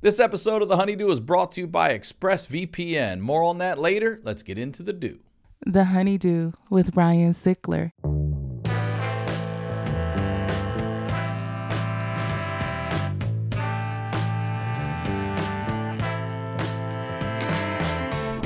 This episode of The Honeydew is brought to you by ExpressVPN. More on that later. Let's get into the do. The Honeydew with Ryan Sickler.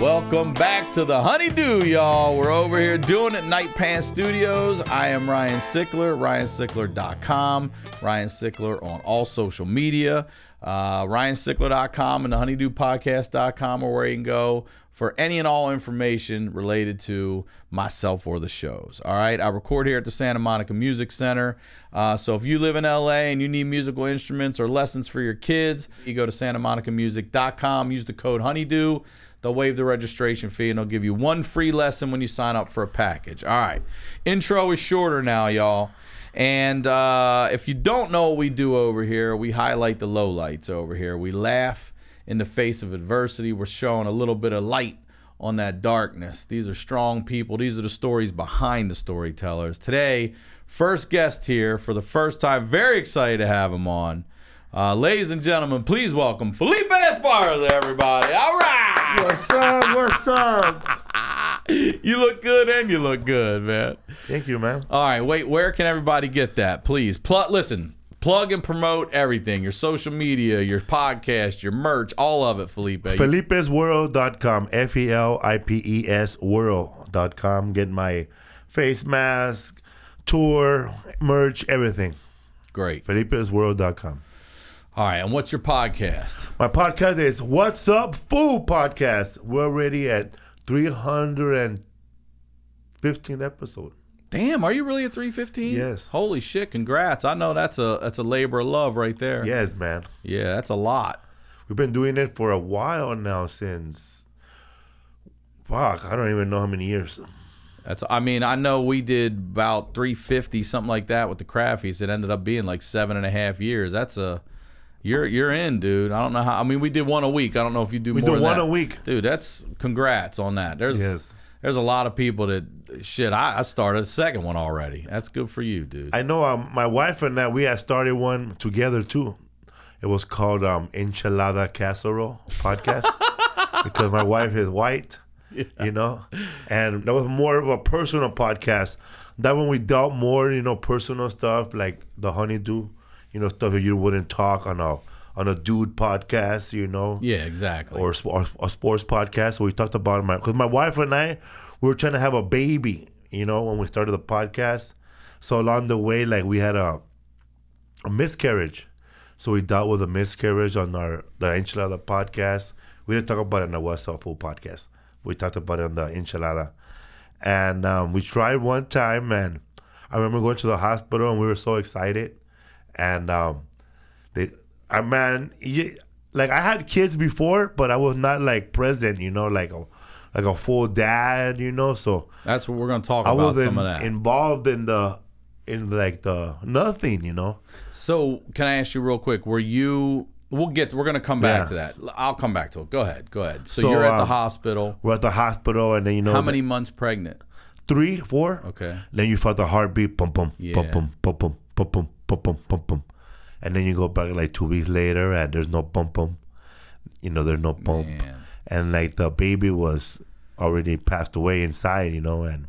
Welcome back to the Honeydew, y'all. We're over here doing it Night Pants Studios. I am Ryan Sickler, ryansickler.com, Ryan Sickler on all social media, uh, ryansickler.com and the honeydewpodcast.com are where you can go for any and all information related to myself or the shows. All right, I record here at the Santa Monica Music Center. Uh, so if you live in LA and you need musical instruments or lessons for your kids, you go to santamonicamusic.com, use the code Honeydew. They'll waive the registration fee and they'll give you one free lesson when you sign up for a package. All right. Intro is shorter now, y'all. And uh, if you don't know what we do over here, we highlight the lowlights over here. We laugh in the face of adversity. We're showing a little bit of light on that darkness. These are strong people. These are the stories behind the storytellers. Today, first guest here for the first time. Very excited to have him on. Uh, ladies and gentlemen, please welcome Felipe Esparza, everybody. All right. What's up? What's up? You look good and you look good, man. Thank you, man. All right, wait, where can everybody get that? Please, plug. Listen, plug and promote everything: your social media, your podcast, your merch, all of it, Felipe. FelipesWorld.com. F E L I P E S World.com. Get my face mask, tour, merch, everything. Great. FelipesWorld.com. All right, and what's your podcast? My podcast is What's Up Fool Podcast. We're already at 315th episode. Damn, are you really at 315? Yes. Holy shit! Congrats. I know that's a that's a labor of love right there. Yes, man. Yeah, that's a lot. We've been doing it for a while now since, fuck, I don't even know how many years. That's. I mean, I know we did about 350 something like that with the Crabfeast. It ended up being like seven and a half years. That's a. You're you're in, dude. I don't know how. I mean, we did one a week. I don't know if you do. We more do one that. a week. dude. That's congrats on that. There's Yes. there's a lot of people that shit. I, I started a second one already. That's good for you, dude. I know um, my wife and I, we had started one together too. It was called um, Enchilada Casserole Podcast because my wife is white, you know, and that was more of a personal podcast. That when we dealt more, you know, personal stuff like the honeydew, you know, stuff that you wouldn't talk on a on a dude podcast, you know, yeah, exactly. or, or a sports podcast. So we talked about my because my wife and I we were trying to have a baby, you know, when we started the podcast. So along the way, like we had a a miscarriage. So we dealt with a miscarriage on our the enchilada podcast. We didn't talk about it in the What's Up Fool podcast. We talked about it on the enchilada, and um, we tried one time, and I remember going to the hospital, and we were so excited, and um, they, I man, you, like I had kids before, but I was not like present, you know, like a like a full dad, you know. So That's what we're gonna talk I about wasn't some of that. involved in the in like the nothing, you know. so, can I ask you real quick? Were you? We'll get. We're gonna come back Yeah. to that. I'll come back to it. Go ahead. Go ahead. So, So, you're at the um, hospital. We're at the hospital, and then you know How the- many months pregnant? three, four. Okay. Then you felt the heartbeat, pum pum, Yeah. pum pum, pum pum, pum pum, and then you go back like two weeks later, and there's no pum pum. You know, there's no pump, Man. and like the baby was already passed away inside, you know, and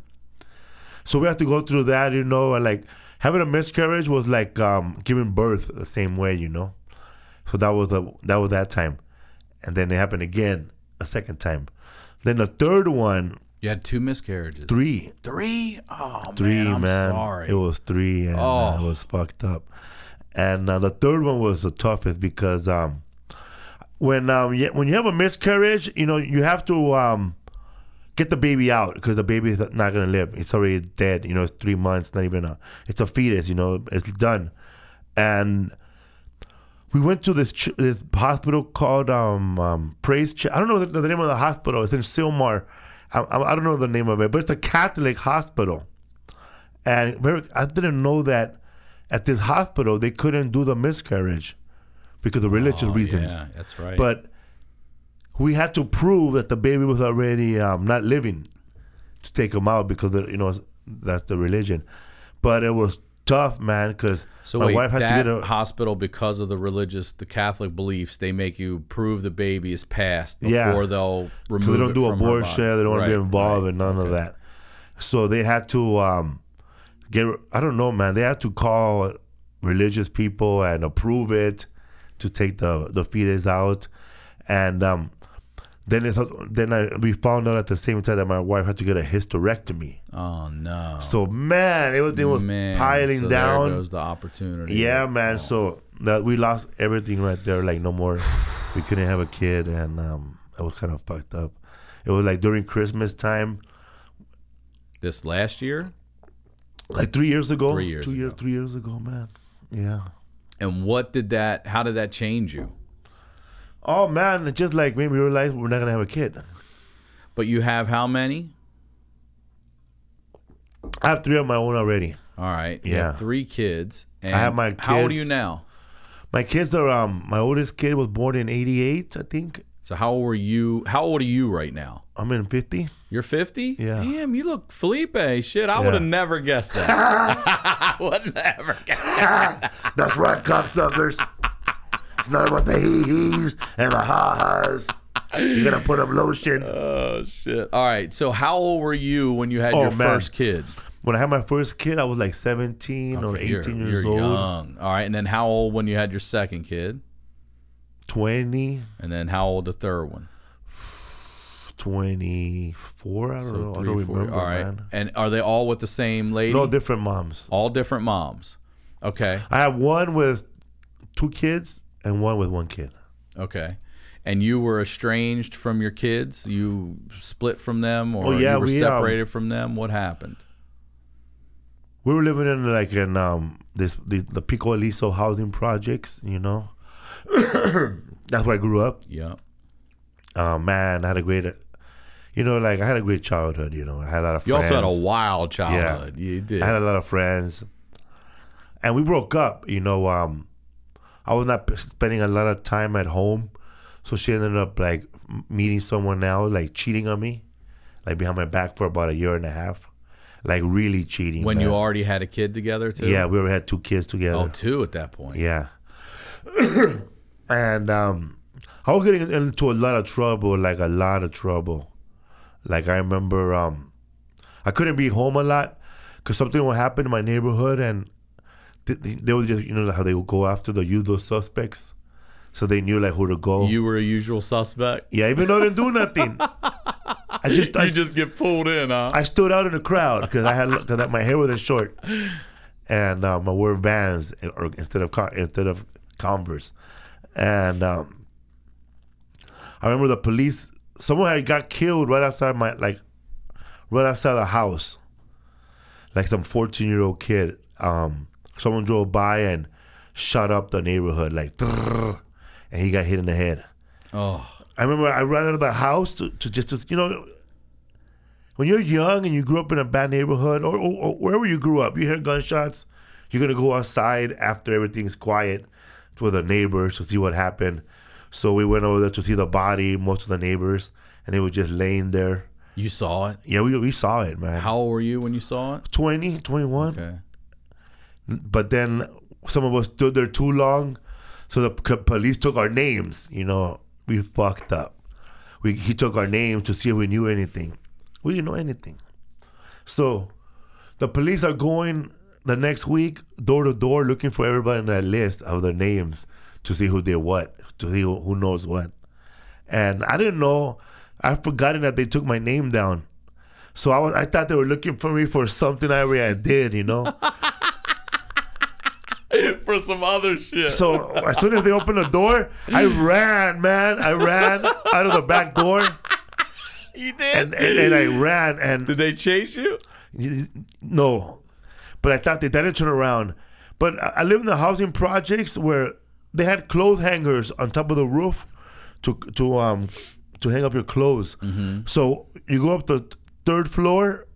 so we have to go through that, you know, and like having a miscarriage was like um giving birth the same way, you know. So that was the that was that time, and then it happened again a second time. Then the third one, You had two miscarriages. three, Three? Oh three, man, I'm man. sorry. It was three, and uh, Oh. it was fucked up. And uh, the third one was the toughest because um, when um, you, when you have a miscarriage, you know you have to um, get the baby out because the baby is not gonna live. It's already dead. You know, it's three months, not even a. It's a fetus. You know, it's done. And we went to this ch- this hospital called um, um Praise. Ch- I don't know the, the name of the hospital. It's in Sylmar. I, I, don't know the name of it, but it's a Catholic hospital. And very, I didn't know that at this hospital they couldn't do the miscarriage because of religious Oh, reasons. Yeah, that's right. But we had to prove that the baby was already um, not living to take him out because of, you know that's the religion. But it was tough, man, because So my wait, wife had to get a hospital because of the religious, the Catholic beliefs, they make you prove the baby is passed before Yeah. they'll remove. they don't do abortion, they don't want to be involved right. in none of that. So they had to um, get. I don't know, man. They had to call religious people and approve it to take the the fetus out, and um, then it, then I, we found out at the same time that my wife had to get a hysterectomy. Oh no! So man, everything was Man, piling so down. There goes the opportunity. Yeah, man. So that we lost everything right there. Like no more, we couldn't have a kid, and um, it was kind of fucked up. It was like during Christmas time, This last year, like three years ago. Three years two years, ago. three years ago, man. Yeah. and what did that? How did that change you? Oh man, it just like made me realize we're not gonna have a kid. But you have how many? I have three of my own already. All right. You Yeah. have three kids. And I have my Kids, How old are you now? My kids are um. My oldest kid was born in '88, I think. So how old are you? How old are you right now? I'm in 50. You're 50? Yeah. Damn, you look Felipe. Shit, I Yeah. would have never guessed that. I would never guess. That's right, cocksuckers. It's not about the hee-hees and the ha-has. You gotta put up lotion. Oh shit. All right. So how old were you when you had Oh, your man. first kid? When I had my first kid, I was like 17 or 18 you're, years you're old. young. All right. And then how old when you had your second kid? 20, And then how old the third one? 24. I don't know. I don't four- remember, All right. man. And are they all with the same lady? No different moms. all different moms. Okay. I have one with two kids and one with one kid. Okay. And you were estranged from your kids? You split from them or Oh, yeah, you were we, um, separated from them? What happened? We were living in like in um this the, the Pico Aliso housing projects, you know. That's where I grew up. Yeah. Uh, man, I had a great, you know, like I had a great childhood. You know, I had a lot of You friends. also had a wild childhood. Yeah. You did. I had a lot of friends, and we broke up. You know, um, I was not spending a lot of time at home, so she ended up like meeting someone now, like cheating on me, like behind my back for about a year and a half, like really cheating. when you already had a kid together too? yeah, we already had two kids together. Oh, two at that point. Yeah. and um, I was getting into a lot of trouble, like a lot of trouble. Like I remember, um, I couldn't be home a lot because something would happen in my neighborhood, and they, they, they would just, you know, how they would go after the usual suspects, so they knew like who to go. You were a usual suspect. yeah, even though I didn't do nothing, I just I, just get pulled in, huh? I stood out in the crowd because I had because my hair wasn't short, and um, I wore Vans or instead of instead of Converse, and um, I remember the police. Someone had got killed right outside my like, right outside the house. Like some fourteen year old kid. Um, someone drove by and shut up the neighborhood like, and he got hit in the head. oh, I remember I ran out of the house to, to just to, you know when you're young and you grew up in a bad neighborhood or, or, or wherever you grew up, you hear gunshots. You're gonna go outside after everything's quiet for the neighbors to see what happened. So we went over there to see the body, most of the neighbors, and it was just laying there. you saw it. Yeah, we, we saw it, man. How old were you when you saw it? 20, 21. Okay. But then some of us stood there too long, so the police took our names. You know, we fucked up. We he took our names to see if we knew anything. We didn't know anything. So the police are going the next week door to door looking for everybody in that list of their names to see who did what, to see who, who knows what. And I didn't know. I've forgotten that they took my name down. So I was I thought they were looking for me for something I already did, you know. For some other shit. So as soon as they opened the door, I ran, man. I ran out of the back door, you did. and and, and I ran, and did they chase you? no, but I thought they didn't turn around. But I live in the housing projects where they had clothes hangers on top of the roof to to um to hang up your clothes. So you go up the third floor.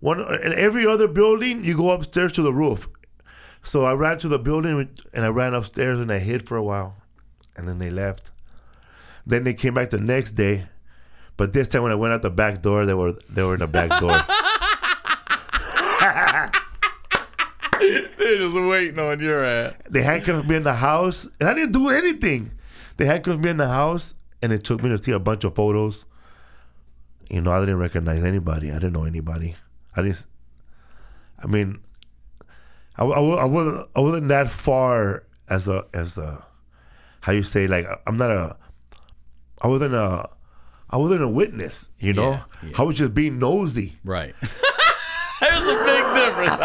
One in every other building, you go upstairs to the roof. So I ran to the building and I ran upstairs and I hid for a while, and then they left. Then they came back the next day, but this time when I went out the back door, they were they were in the back door. They're just waiting on your ass. They handcuffed me in the house, and I didn't do anything. They handcuffed me in the house, and it took me to see a bunch of photos. You know, I didn't recognize anybody. I didn't know anybody. I didn't. I mean, I, I, I wasn't I wasn't that far as a as a how you say like I'm not a I wasn't a I wasn't a witness. You know, Yeah, yeah. I was just being nosy. Right. There's a big difference.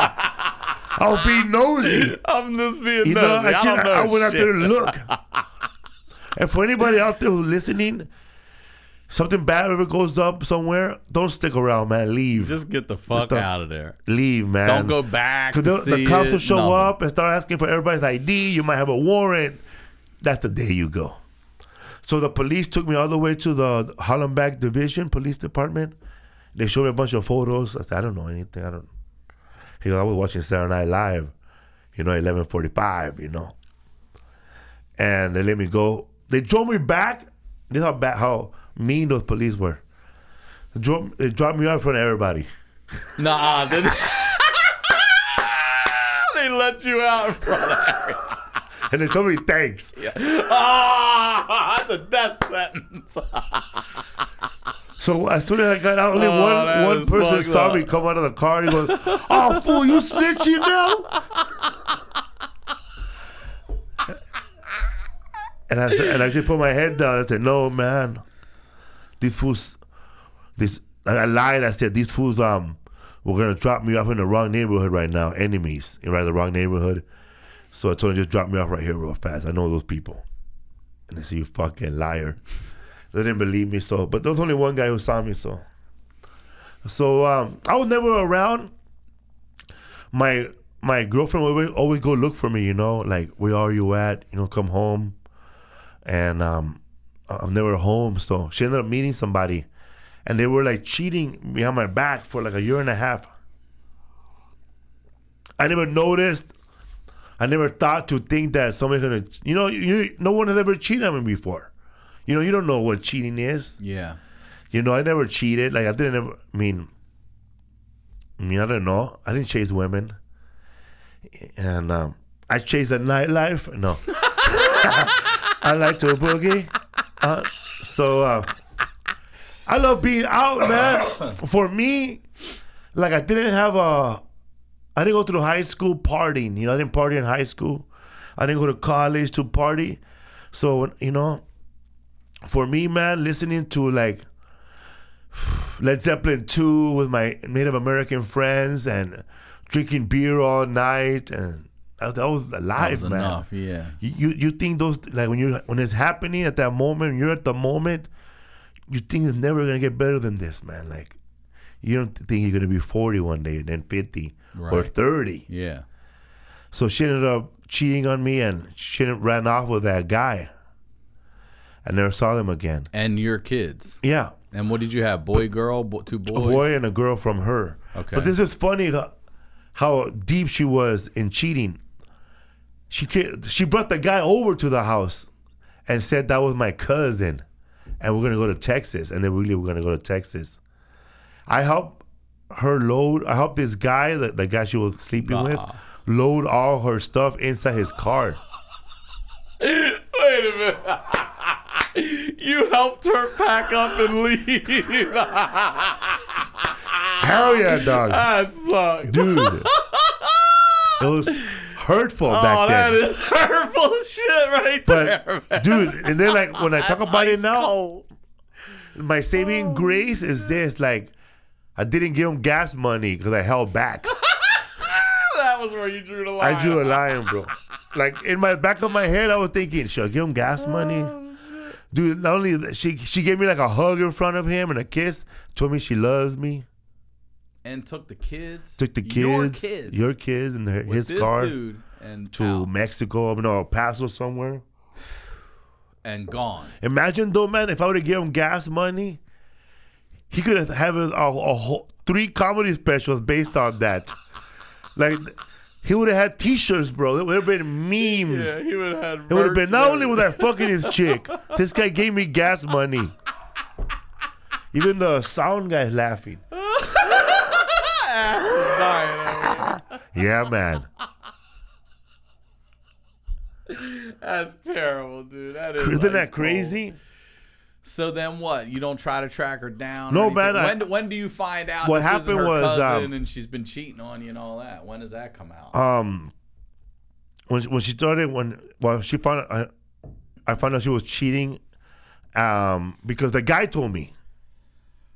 I'll be nosy. I'm just being You know, nosy. I, I, don't know I went out there to look. and for anybody out there who's listening, something bad ever goes up somewhere, don't stick around, man. Leave. Just get the fuck the- out of there. Leave, man. Don't go back. Because to the, cops it, will show nothing. up and start asking for everybody's ID. You might have a warrant. That's the day you go. So the police took me all the way to the Hollenbeck Division Police Department. They showed me a bunch of photos. I said, I don't know anything. I don't. He goes, I was watching Saturday Night Live, you know, eleven forty-five, you know. And they let me go. They drove me back. This how bad, how mean those police were. They drove, they dropped me out in front of everybody. Nah, they, they let you out in front of And they told me thanks. Ah, that's a death sentence. So as soon as I got out, only Oh, one one person saw up. me come out of the car. And he goes, "Oh, fool, you snitching now?" and I said, and I just put my head down. I said, "No, man, these fools, this." I lied. I said, "These fools, um, were gonna drop me off in the wrong neighborhood right now. Enemies, in right? The wrong neighborhood." So I told him "Just drop me off right here, real fast. I know those people." And they said, "You fucking liar." They didn't believe me, so but there was only one guy who saw me, so so um, I was never around. My my girlfriend would always, always go look for me, you know, like where are you at? You know, come home. And um, I'm never home, so she ended up meeting somebody, and they were like cheating behind my back for like a year and a half. I never noticed. I never thought to think that somebody's gonna, you know, you no one has ever cheated on me before. You know, you don't know what cheating is. Yeah. You know, I never cheated. Like I didn't ever. I mean, I mean, I don't know. I didn't chase women, and um, I chase the nightlife. No, I like to boogie. Uh, so uh, I love being out, man. For me, like I didn't have a. I didn't go through high school partying. You know, I didn't party in high school. I didn't go to college to party. So you know, for me, man, listening to like Led Zeppelin 2 with my Native American friends and drinking beer all night and that, that was That alive, was man. enough. Yeah. You, you you think those like when you when it's happening at that moment, you're at the moment, you think it's never gonna get better than this, man. Like you don't think you're gonna be 40 one day and then 50 or 30. Yeah. So she ended up cheating on me and she ran off with that guy. I never saw them again. And your kids. Yeah. And what did you have? Boy, girl, bo- two boys. a boy and a girl from her. Okay. But this is funny how, how deep she was in cheating. She she brought the guy over to the house and said that was my cousin, and we're gonna go to Texas, and then really we're gonna go to Texas. I helped her load. I helped this guy, the, the guy she was sleeping with, load all her stuff inside his car. Wait a minute. you helped her pack up and leave. Hell yeah, dog, that sucks. dude. It was hurtful oh, back then. that is hurtful shit right there, man. dude, and then like when I talk about it now, cold. my Oh. saving grace is this: like I didn't give him gas money because I held back. That was where you drew the line. I drew a line, bro. Like in my back of my head, I was thinking, should I give him gas money? Oh, Dude, not only that, she she gave me like a hug in front of him and a kiss. Told me she loves me. And took the kids. Took the kids, Your kids. your kids, and their, with his this car dude and to out Mexico, no, El Paso somewhere. and gone. Imagine though, man, if I would have given him gas money, he could have have a, a, a whole, three comedy specials based on that. Like he would have had T-shirts, bro. It would have been memes. Yeah, he would have had. It would have been not only was I fucking his chick, this guy gave me gas money. Even the sound guy's laughing. Yeah, man. That's terrible, dude. That is Isn't that cold. crazy? So then what? You don't try to track her down? No, man, I- When, do- when do you find out What happened was, um, and she's been cheating on you and all that? When does that come out? Um, when when she started when well she found I, I found out she was cheating, um because the guy told me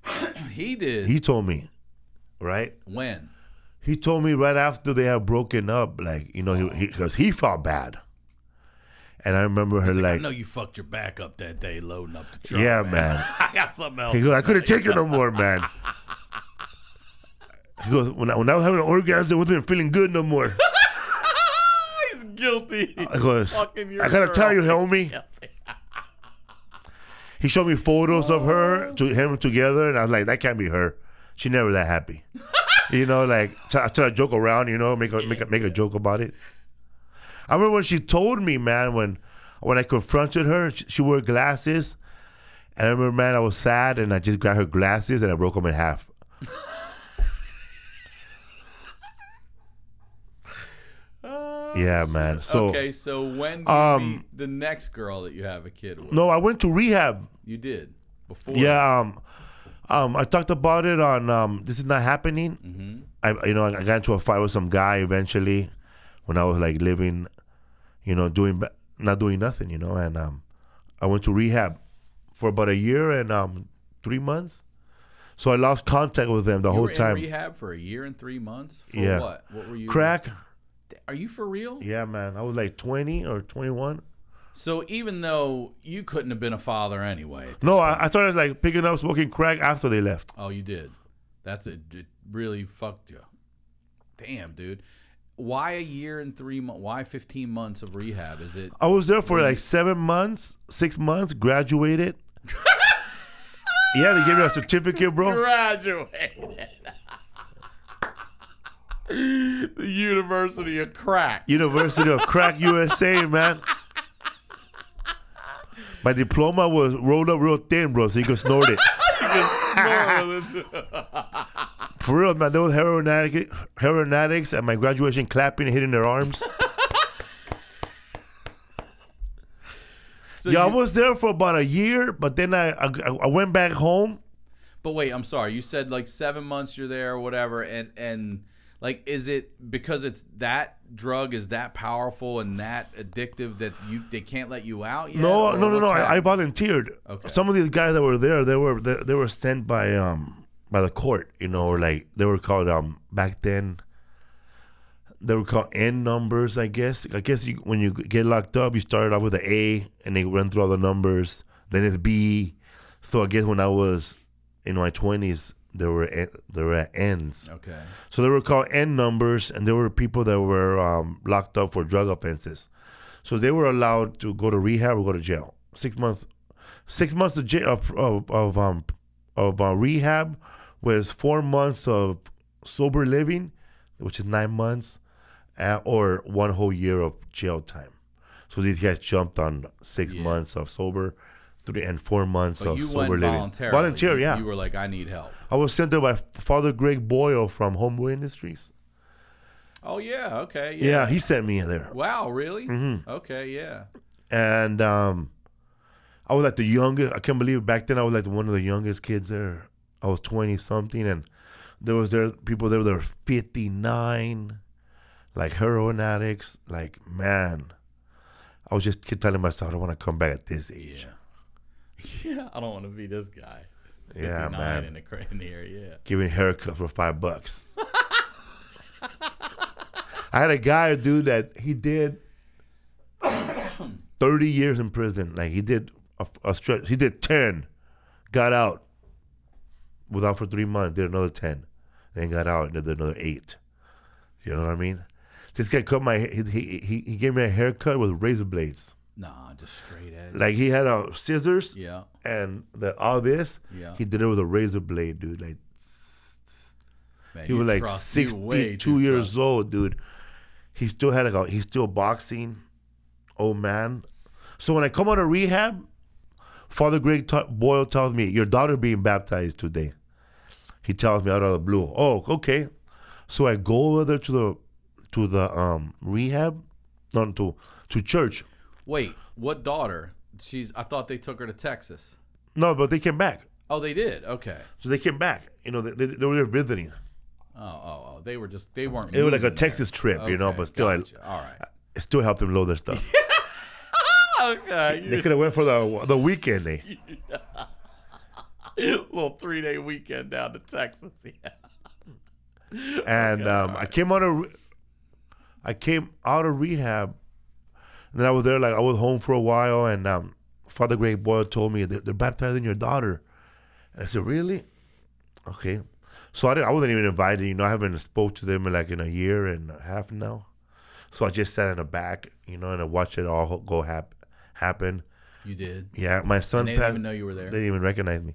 he did. he told me, right? when? He told me right after they had broken up, like you know, Oh. he because he, felt bad, and I remember her I like, know you fucked your back up that day loading up the truck. yeah, man. I got something else. He goes, I couldn't say." take it no more, man. He goes, when I, when I was having an orgasm, I wasn't feeling good no more. He's guilty. I goes, I gotta girl. tell you, homie. He showed me photos of her to him together, and I was like, that can't be her. She never that happy. you know, like try, try to joke around, you know, make a make a make a joke about it. I remember when she told me, man, when when I confronted her, she, she wore glasses, and I remember, man, I was sad, and I just grabbed her glasses and I broke them in half. yeah, man. So okay, so when um, meet the next girl that you have a kid with? no, I went to rehab. You did before. Yeah, um, um, I talked about it on um, this is not happening. Mm-hmm. I, you know, I got into a fight with some guy eventually when I was like living, you know, doing not doing nothing, you know, and um, I went to rehab for about a year and um, three months. So I lost contact with them the You whole were time. rehab for a year and three months. For Yeah. what? What were you? Crack, Are you for real? yeah, man. I was like twenty or twenty-one. So even though you couldn't have been a father anyway, No, I, I started like picking up smoking crack after they left. oh, you did. That's it. It really fucked you. Damn, dude. Why a year and three months? Why fifteen months of rehab? Is it? I was there for like seven months, six months, graduated. yeah, they gave me a certificate, bro. Graduated. the University of Crack. University of Crack USA, man. My diploma was rolled up real thin, bro, so you could snort it. For real, man. There was heroin, addict, heroin addicts at my graduation clapping and hitting their arms. So yeah, I you- was there for about a year, but then I, I I went back home. But wait, I'm sorry. You said like seven months you're there or whatever, and and like is it because it's that drug is that powerful and that addictive that you they can't let you out yet? No, Or no, no, no. I, I volunteered. Okay. Some of these guys that were there, they were they, they were sent by um by the court, you know, or like they were called um back then. They were called N numbers, I guess. I guess you, when you get locked up, you start off with an A, and they run through all the numbers. Then it's B. So I guess when I was in my twenties, there were there were N's. Okay. So they were called N numbers, and there were people that were um, locked up for drug offenses. So they were allowed to go to rehab or go to jail. Six months, six months of jail of of, of um of uh, rehab with four months of sober living, which is nine months, uh, or one whole year of jail time. So these guys jumped on six Yeah. months of sober, three and four months But of you sober went living. Volunteer, yeah. You were like, I need help. I was sent there by Father Greg Boyle from Homeboy Industries. Oh yeah. Okay. Yeah, Yeah. he sent me there. wow. Really? Mhm. Okay. Yeah. And um, I was like the youngest. I can't believe it. back then I was like one of the youngest kids there. I was twenty something, and there was there people there that were fifty nine, like heroin addicts. Like man, I was just keep telling myself I don't want to come back at this age. Yeah. Yeah. I don't want to be this guy. Yeah, 59 man. In the, cra- in here. Yeah. Giving haircuts for five bucks. I had a guy, dude, that he did thirty years in prison. Like he did a, a stretch. He did ten, got out. Was out for three months. Did another ten, then got out and did another eight. You know what I mean? This guy cut my. He he he, he gave me a haircut with razor blades. Nah, just straight edge. Like he had a scissors yeah. and the all this. Yeah. He did it with a razor blade, dude. Like Man, He was like trust- you way 62 years trust- old, dude. He still had like a, he's still boxing. Old man. So when I come out of rehab, Father Greg t- Boyle tells me, Your daughter being baptized today. He tells me out of the blue. Oh, okay. So I go over there to the to the um rehab, not to to church. Wait, what daughter? She's. I thought they took her to Texas. No, but they came back. Oh, they did. Okay. So they came back. You know, they, they, they were there visiting. Oh, oh, oh. They were just. They weren't. It was like a moving Texas there. trip, you know, but still, I- All right. It still helped them load their stuff. Okay. they could have went for the the weekend. Eh? little three day weekend down to Texas. Yeah. And um, I came out of I came out of rehab, and then I was there like I was home for a while, and um, Father Greg Boyle told me that they're baptizing your daughter, and I said, really? Okay, so I didn't, I wasn't even invited. You know, I haven't spoke to them in like in a year and a half now, so I just sat in the back, you know, and I watched it all go hap- happen. You did. Yeah, my son And they didn't passed. even know you were there. They didn't even recognize me.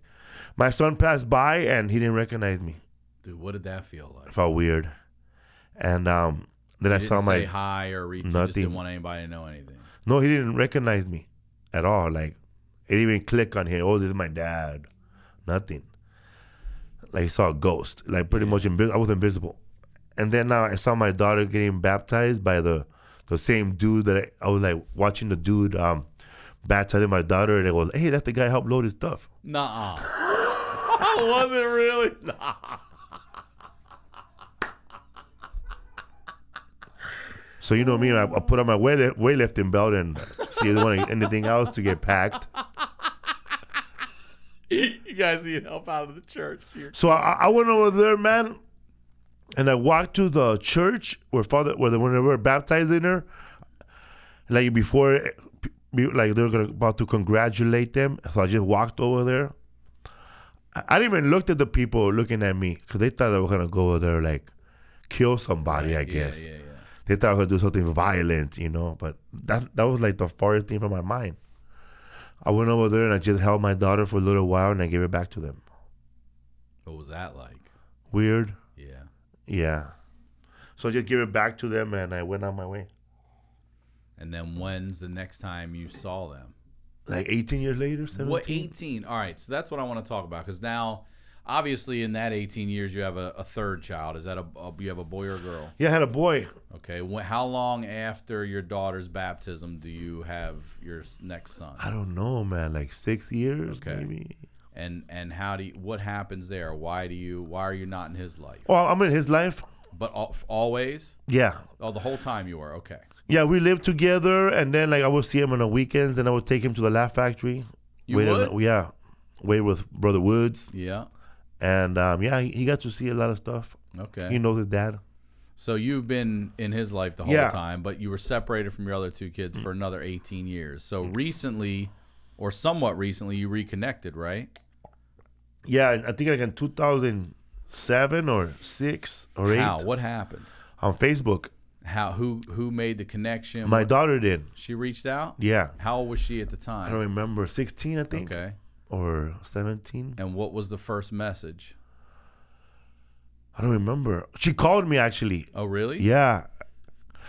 My son passed by and he didn't recognize me. Dude, what did that feel like? It felt weird. And um, then I saw my say hi or reach. You just didn't Nothing. want anybody to know anything. no, he didn't recognize me at all. Like it didn't even click on him. Oh, this is my dad. Nothing. Like he saw a ghost. Like pretty much invis- I was invisible. And then now I saw my daughter getting baptized by the the same dude that I, I was like watching the dude um baptizing my daughter, and it was hey, that's the guy who helped load his stuff. Nuh-uh. wasn't really? Nah. So you know me, I, I put on my weight, weightlifting belt and see if they want anything else to get packed. you guys need help out of the church, dear. So I, I went over there, man, and I walked to the church where Father, where they, when they were baptizing her, like before, like they were gonna, about to congratulate them. So I just walked over there. I, I didn't even look at the people looking at me because they thought they were gonna go over there like kill somebody. I guess Yeah, yeah, yeah. They thought I was gonna do something violent, you know. But that that was like the farthest thing from my mind. I went over there and I just held my daughter for a little while and I gave it back to them. What was that like? Weird. Yeah. Yeah. So I just gave it back to them and I went on my way. And then when's the next time you saw them? Like 18 years later, 17. What 18? All right, so that's what I want to talk about because now, obviously, in that 18 years, you have a, a third child. Is that a, a you have a boy or a girl? Yeah, I had a boy. Okay. How long after your daughter's baptism do you have your next son? I don't know, man. Like six years, Okay. maybe. And and how do you, what happens there? Why do you why are you not in his life? Well, I'm in his life. But al- always? Yeah. Oh, the whole time you were okay. Yeah, we lived together and then like I would see him on the weekends and I would take him to the Laugh Factory. You Wait would? yeah. Wait with Brother Woods. Yeah. And um, yeah, he, he got to see a lot of stuff. Okay. He knows his dad. So you've been in his life the whole Yeah. time, but you were separated from your other two kids for another 18 years. So recently, or somewhat recently, you reconnected, right? Yeah, I think like in 2007 or 6 or 8 How? What happened? on Facebook. How? Who? Who made the connection? My What- daughter did. she reached out. Yeah. How old was she at the time? I don't remember. 16, I think. Okay. Or 17. And what was the first message? I don't remember. She called me actually. Oh, really? Yeah.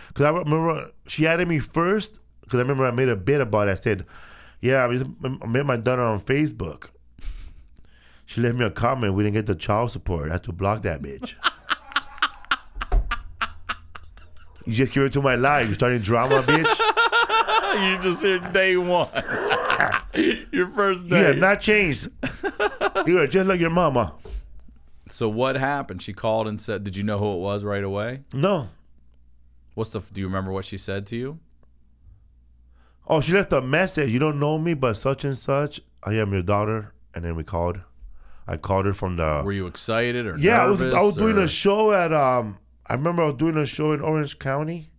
Because I remember she added me first. Because I remember I made a bit about it. I said, Yeah, I met my daughter on Facebook. She left me a comment. We didn't get the child support. I had to block that bitch. you just came into my life. You starting drama, bitch. you just hit day one. your first You day. have not changed. You are just like your mama. so what happened? She called and said, "Did you know who it was right away?" No. What's the? Do you remember what she said to you? Oh, she left a message. You don't know me, but such and such. I am your daughter. And then we called. I called her from the. Were you excited or yeah, I was. I was doing a show at. Um, I remember I was doing a show in Orange County.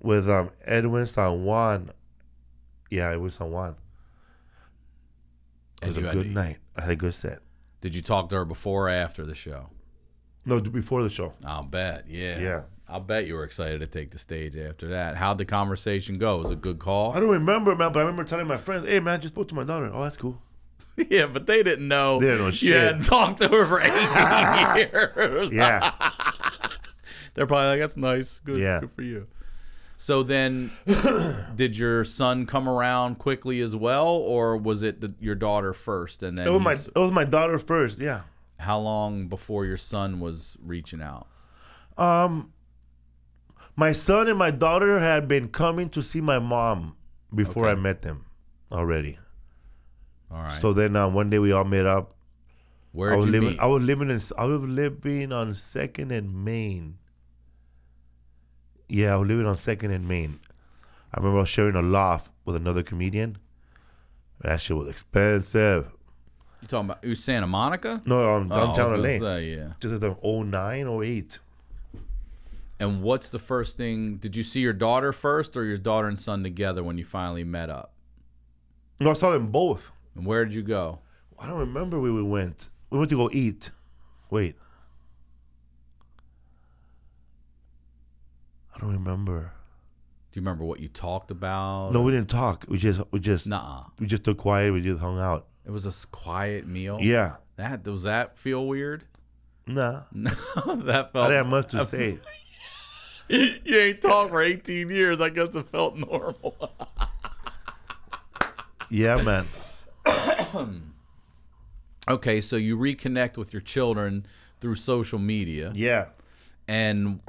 With um Edwin San Juan. Yeah, Edwin San Juan. It was a good night. I had a good set. Did you talk to her before or after the show? No, before the show. I'll bet. Yeah. Yeah. I'll bet you were excited to take the stage after that. How'd the conversation go? Was it a good call? I don't remember, man, but I remember telling my friends, "Hey, man, I just spoke to my daughter. Oh, that's cool." yeah, but they didn't know. They didn't know You shit. hadn't talked to her for 18 years. Yeah. They're probably like, that's nice. Good, Yeah. good for you. So then, did your son come around quickly as well, or was it the, your daughter first? And then, it was my. It was my daughter first. Yeah. how long before your son was reaching out? Um, my son and my daughter had been coming to see my mom before I met them already. All right. So then uh, one day we all met up. Where I did was you living. meet? I was living in. I was living on Second and Main. Yeah, I was living on Second and Main. I remember I was sharing a loft with another comedian. That shit was expensive. you talking about you Santa Monica? No, um, Oh, I was downtown gonna LA. say, yeah. Just at the 09, 08. And what's the first thing? Did you see your daughter first, or your daughter and son together when you finally met up? No, I saw them both. And where did you go? I don't remember where we went. We went to go eat. Wait. I don't remember. Do you remember what you talked about? No, we didn't talk. We just we just Nuh-uh. we just took quiet. We just hung out. It was a quiet meal. Yeah. That does that feel weird? Nah. No, that felt. I didn't have much to say. you ain't talked for 18 years. I guess it felt normal. Yeah, man. okay, so you reconnect with your children through social media, Yeah. and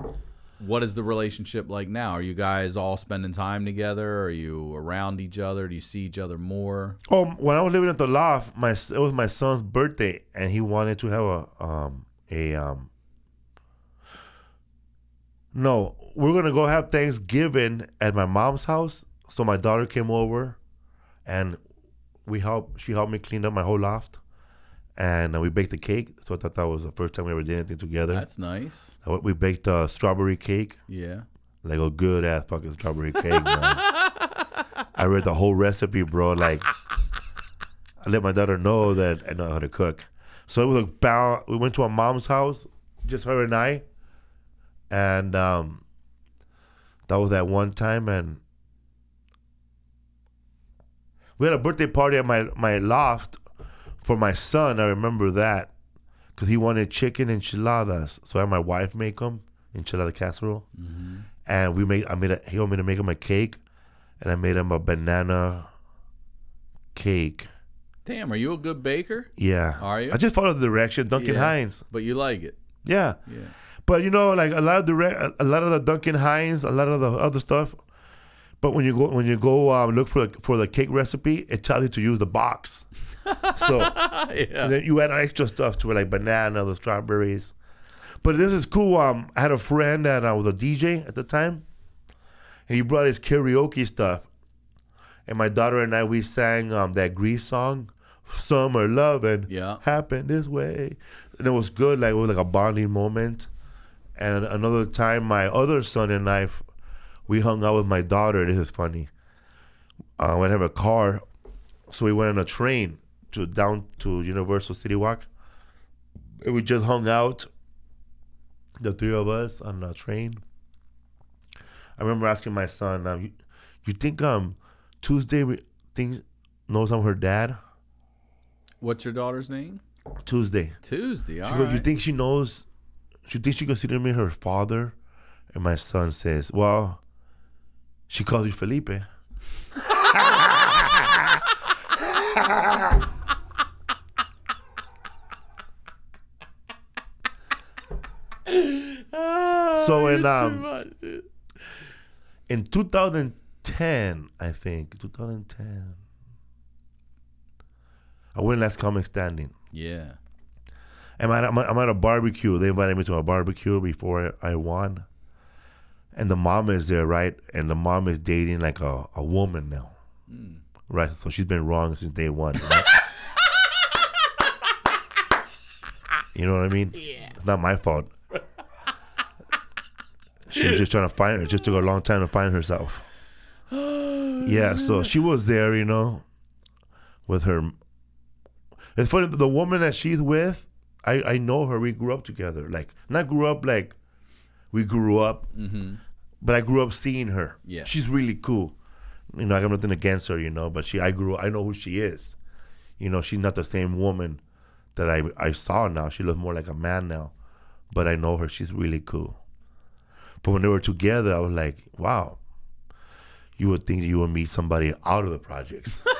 what is the relationship like now? Are you guys all spending time together? Are you around each other? Do you see each other more? Oh, when I was living at the loft, my it was my son's birthday, and he wanted to have a um a um. No, we're gonna go have Thanksgiving at my mom's house. So my daughter came over, and we helped. She helped me clean up my whole loft, and uh, we baked the cake. So I thought that was the first time we ever did anything together. That's nice. Uh, We baked a strawberry cake, Yeah. like a good ass fucking strawberry cake. man. I read the whole recipe, bro. Like, I let my daughter know that I know how to cook. So it was about. We went to our mom's house, just her and I, and um, that was that one time, and we had a birthday party at my my loft for my son. I remember that because he wanted chicken enchiladas, so I had my wife make them enchilada casserole, and we made. I made. A, he wanted me to make him a cake, and I made him a banana cake. Damn, are you a good baker? Yeah. Are you? I just followed the direction. Duncan Yeah. Hines. But you like it. Yeah. Yeah. But you know, like a lot of the a lot of the Duncan Hines, a lot of the other stuff. But when you go when you go um, look for the, for the cake recipe, it tells you to use the box. So yeah. and then you add extra stuff to it, like banana, the strawberries. But this is cool. Um, I had a friend that uh, was a DJ at the time, and he brought his karaoke stuff. And my daughter and I, we sang um, that Grease song, "Summer Lovin'." Yeah. happened this way, and it was good. Like it was like a bonding moment. And another time, my other son and I, we hung out with my daughter. This is funny. Uh, we have a car, so we went on a train to down to Universal City Walk. And we just hung out, the three of us on a train. I remember asking my son, um, you, "You think um Tuesday re- thinks knows I'm her dad?" What's your daughter's name? Tuesday. Tuesday. She All goes, "You think she knows? She thinks she considers me her father?" And my son says, "Well, she calls you Felipe." So in um in 2010, I think 2010, I went last comic standing. yeah. I'm at, I'm at a barbecue. They invited me to a barbecue before I won. And the mom is there, right? And the mom is dating like a, a woman now. Right? So she's been wrong since day one. Right? you know what I mean? Yeah. It's not my fault. She was just trying to find her. It just took her a long time to find herself. yeah, so she was there, you know, with her. It's funny, the woman that she's with, I, I know her. We grew up together. Like, not grew up like we grew up, mm-hmm. but I grew up seeing her. Yeah. She's really cool. You know, I got nothing against her, you know, but she, I grew, I know who she is. You know, she's not the same woman that I, I saw now. She looks more like a man now, but I know her. She's really cool. But when they were together, I was like, wow, you would think you would meet somebody out of the projects.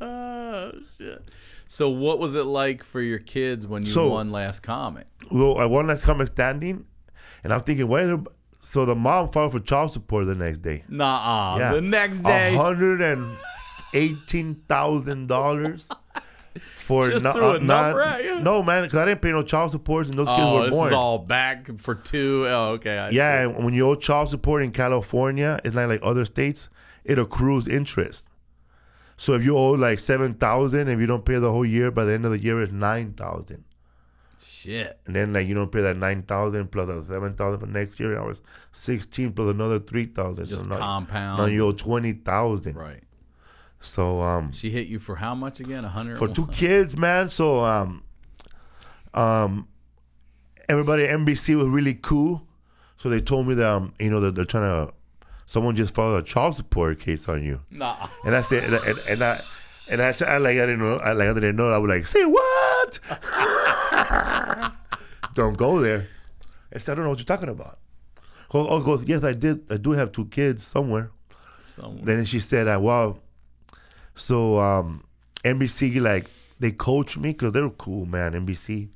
Oh shit. So what was it like for your kids when you So- won last comic? well, I won last comic standing, And I'm thinking, wait. So the mom filed for child support the next day. Nah, Yeah. the next day. hundred and eighteen thousand dollars for Just not, threw a uh, not- number at you? No, man, because I didn't pay no child support and those kids Oh, were this born. is all back for two. Oh, okay. I yeah, see. and when you owe child support in California, it's not like other states. It accrues interest. So if you owe like seven thousand, if you don't pay the whole year, by the end of the year it's nine thousand. Shit. And then like you don't pay that nine thousand plus the seven thousand for next year. I was sixteen plus another three thousand. Just compounds. now you owe twenty thousand. Right. So um, She hit you for how much again? A hundred. for two kids, man. So um, um, everybody at NBC was really cool. So they told me that um, you know that they're trying to, someone just filed a child support case on you, Nah. and I said, and, and, and I. And I, I like I didn't know I like I didn't know I was like say what? don't go there. I said I don't know what you're talking about. Oh, goes yes I did I do have two kids somewhere. So, Then she said, I "Well, so um, NBC like they coached me because they're cool, man. NBC,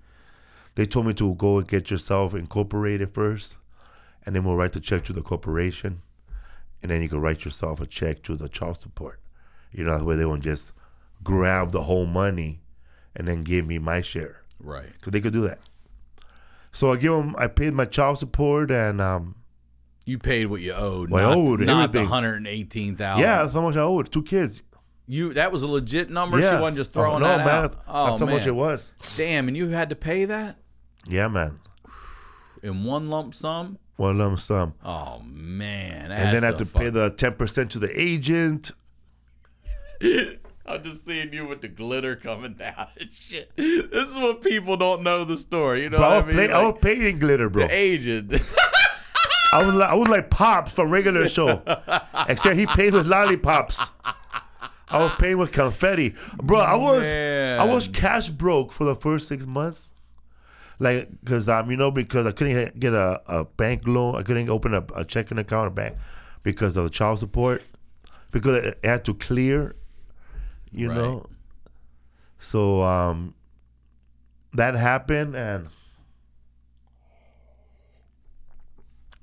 they told me to go and get yourself incorporated first, and then we'll write the check to the corporation, and then you can write yourself a check to the child support. You know, that way they won't just grab the whole money and then give me my share right. because they could do that. So I give them, I paid my child support and um, You paid what you owed. What I not, owed, not the everything. hundred and eighteen thousand. yeah, that's how much I owed. Two kids. You that was a legit number. yeah, She wasn't just throwing oh, no, that man, out. Oh that's how man. much it was. Damn, and you had to pay that Yeah, man. in one lump sum. One lump sum. Oh man. and then I have to pay the ten percent to the agent. I'm just seeing you with the glitter coming down and shit. This is what people don't know the story. You know Bro, I what I was, mean? pay, I was Like, paying glitter, bro. the agent. I was like, I was like pops from regular show, except he paid with lollipops. I was paying with confetti, bro. I was I was cash broke for the first six months, like because um you know because I couldn't get a, a bank loan, I couldn't open a, a checking account or bank because of the child support, because it had to clear, you Right. know. So um, that happened and.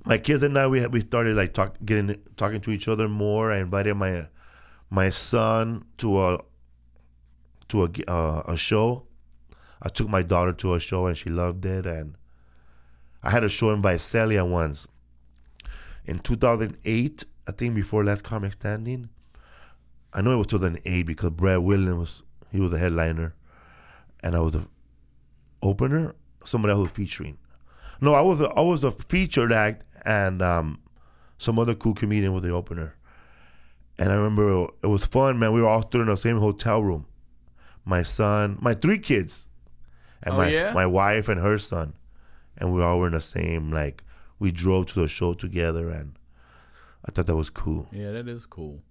my kids and I we we started like talk getting talking to each other more. I invited my my son to a to a uh, a show. I took my daughter to a show and she loved it. And I had a show in Visalia once in 2008. I think before Last Comic Standing. I know it was 2008 because Brad Williams was he was the headliner, and I was the opener. Somebody else was featuring. No, I was a, I was a featured act, and um, some other cool comedian was the opener. And I remember it was fun, man. We were all still in the same hotel room. My son, my three kids, and Oh, my yeah? my wife and her son, and we all were in the same like. We drove to the show together, and I thought that was cool. Yeah, that is cool.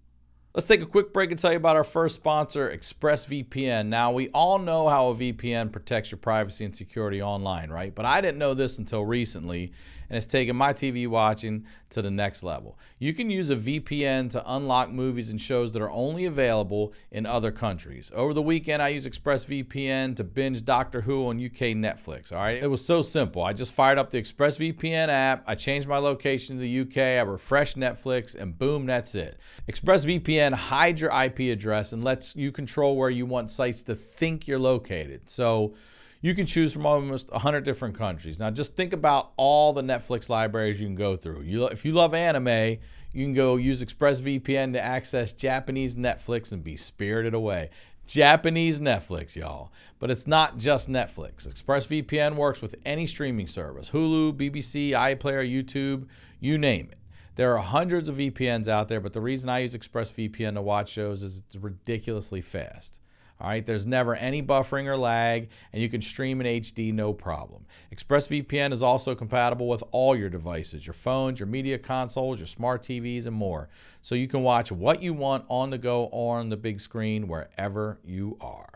Let's take a quick break and tell you about our first sponsor, ExpressVPN. Now, we all know how a VPN protects your privacy and security online, right? But I didn't know this until recently, and it's taken my TV watching to the next level. You can use a VPN to unlock movies and shows that are only available in other countries. Over the weekend, I used ExpressVPN to binge Doctor Who on UK Netflix. All right, it was so simple. I just fired up the ExpressVPN app, I changed my location to the UK, I refreshed Netflix, and boom, that's it. ExpressVPN hides your IP address and lets you control where you want sites to think you're located. So you can choose from almost 100 different countries. Now, just think about all the Netflix libraries you can go through. You, if you love anime, you can go use ExpressVPN to access Japanese Netflix and be spirited away. Japanese Netflix, y'all. But it's not just Netflix. ExpressVPN works with any streaming service Hulu, BBC, iPlayer, YouTube, you name it. There are hundreds of VPNs out there, but the reason I use ExpressVPN to watch shows is it's ridiculously fast. All right, there's never any buffering or lag, and you can stream in HD no problem. ExpressVPN is also compatible with all your devices your phones, your media consoles, your smart TVs, and more. So you can watch what you want on the go or on the big screen wherever you are.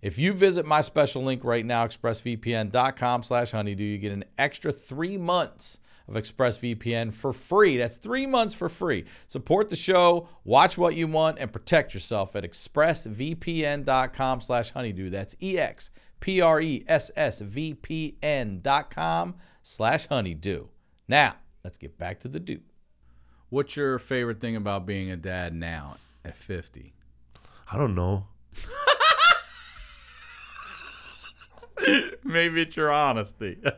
If you visit my special link right now, expressvpn.com slash honeydew, you get an extra three months of ExpressVPN for free. That's three months for free. Support the show, watch what you want, and protect yourself at expressvpn.com slash honeydew. That's E E-X-P-R-E-S-S-V-P-N dot com slash honeydew. Now, let's get back to the do. What's your favorite thing about being a dad now at 50? I don't know. Maybe it's your honesty.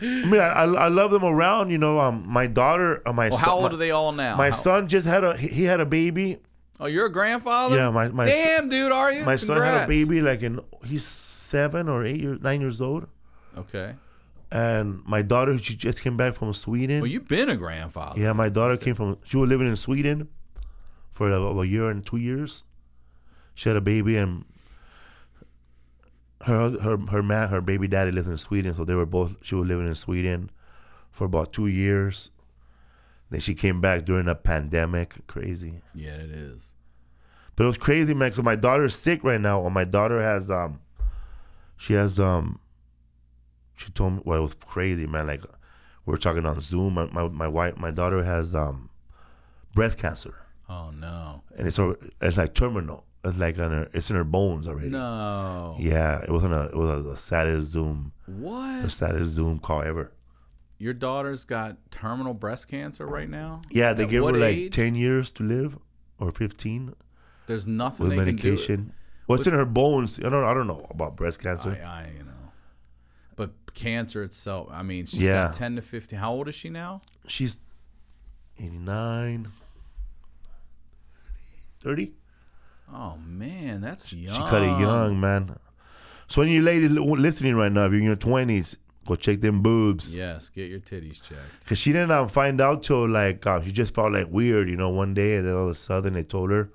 I mean, I, I I love them around. You know, um, my daughter, uh, my well, son, how old my, are they all now? my How- son just had a he had a baby. Oh, you're a grandfather? Yeah, my my son- Damn, dude, are you? my son had a baby like in he's seven or eight years nine years old, Okay. and my daughter she just came back from Sweden. Well, you've been a grandfather. Yeah, my daughter came from. She was living in Sweden for a, a year and two years. She had a baby, and her her her man, her baby daddy lived in Sweden, so they were both. She was living in Sweden for about two years. Then she came back during a pandemic. Crazy, Yeah, it is. but it was crazy, man. Because my daughter's sick right now, and my daughter has um, she has um, she told me well, it was crazy, man. Like we are talking on Zoom. My my, my wife, my daughter has um, breast cancer. Oh, no. and it's it's like terminal. Like on her, it's in her bones already. No. Yeah, it wasn't a it was the saddest Zoom What? the saddest Zoom call ever. Your daughter's got terminal breast cancer right now? Yeah, they At give her like age? ten years to live or fifteen There's nothing with they can medication. What's in her bones? I don't I don't know about breast cancer. I, I, you know. But cancer itself, I mean, she's Yeah. got 10 to 15. How old is she now? She's eighty nine. 30? Oh, man, that's young. She cut it young, man. So when you ladies li- listening right now, if you're in your twenties, go check them boobs. Yes, get your titties checked. Cause she didn't um, find out till like uh, she just felt like weird, you know, one day, and then all of a sudden they told her.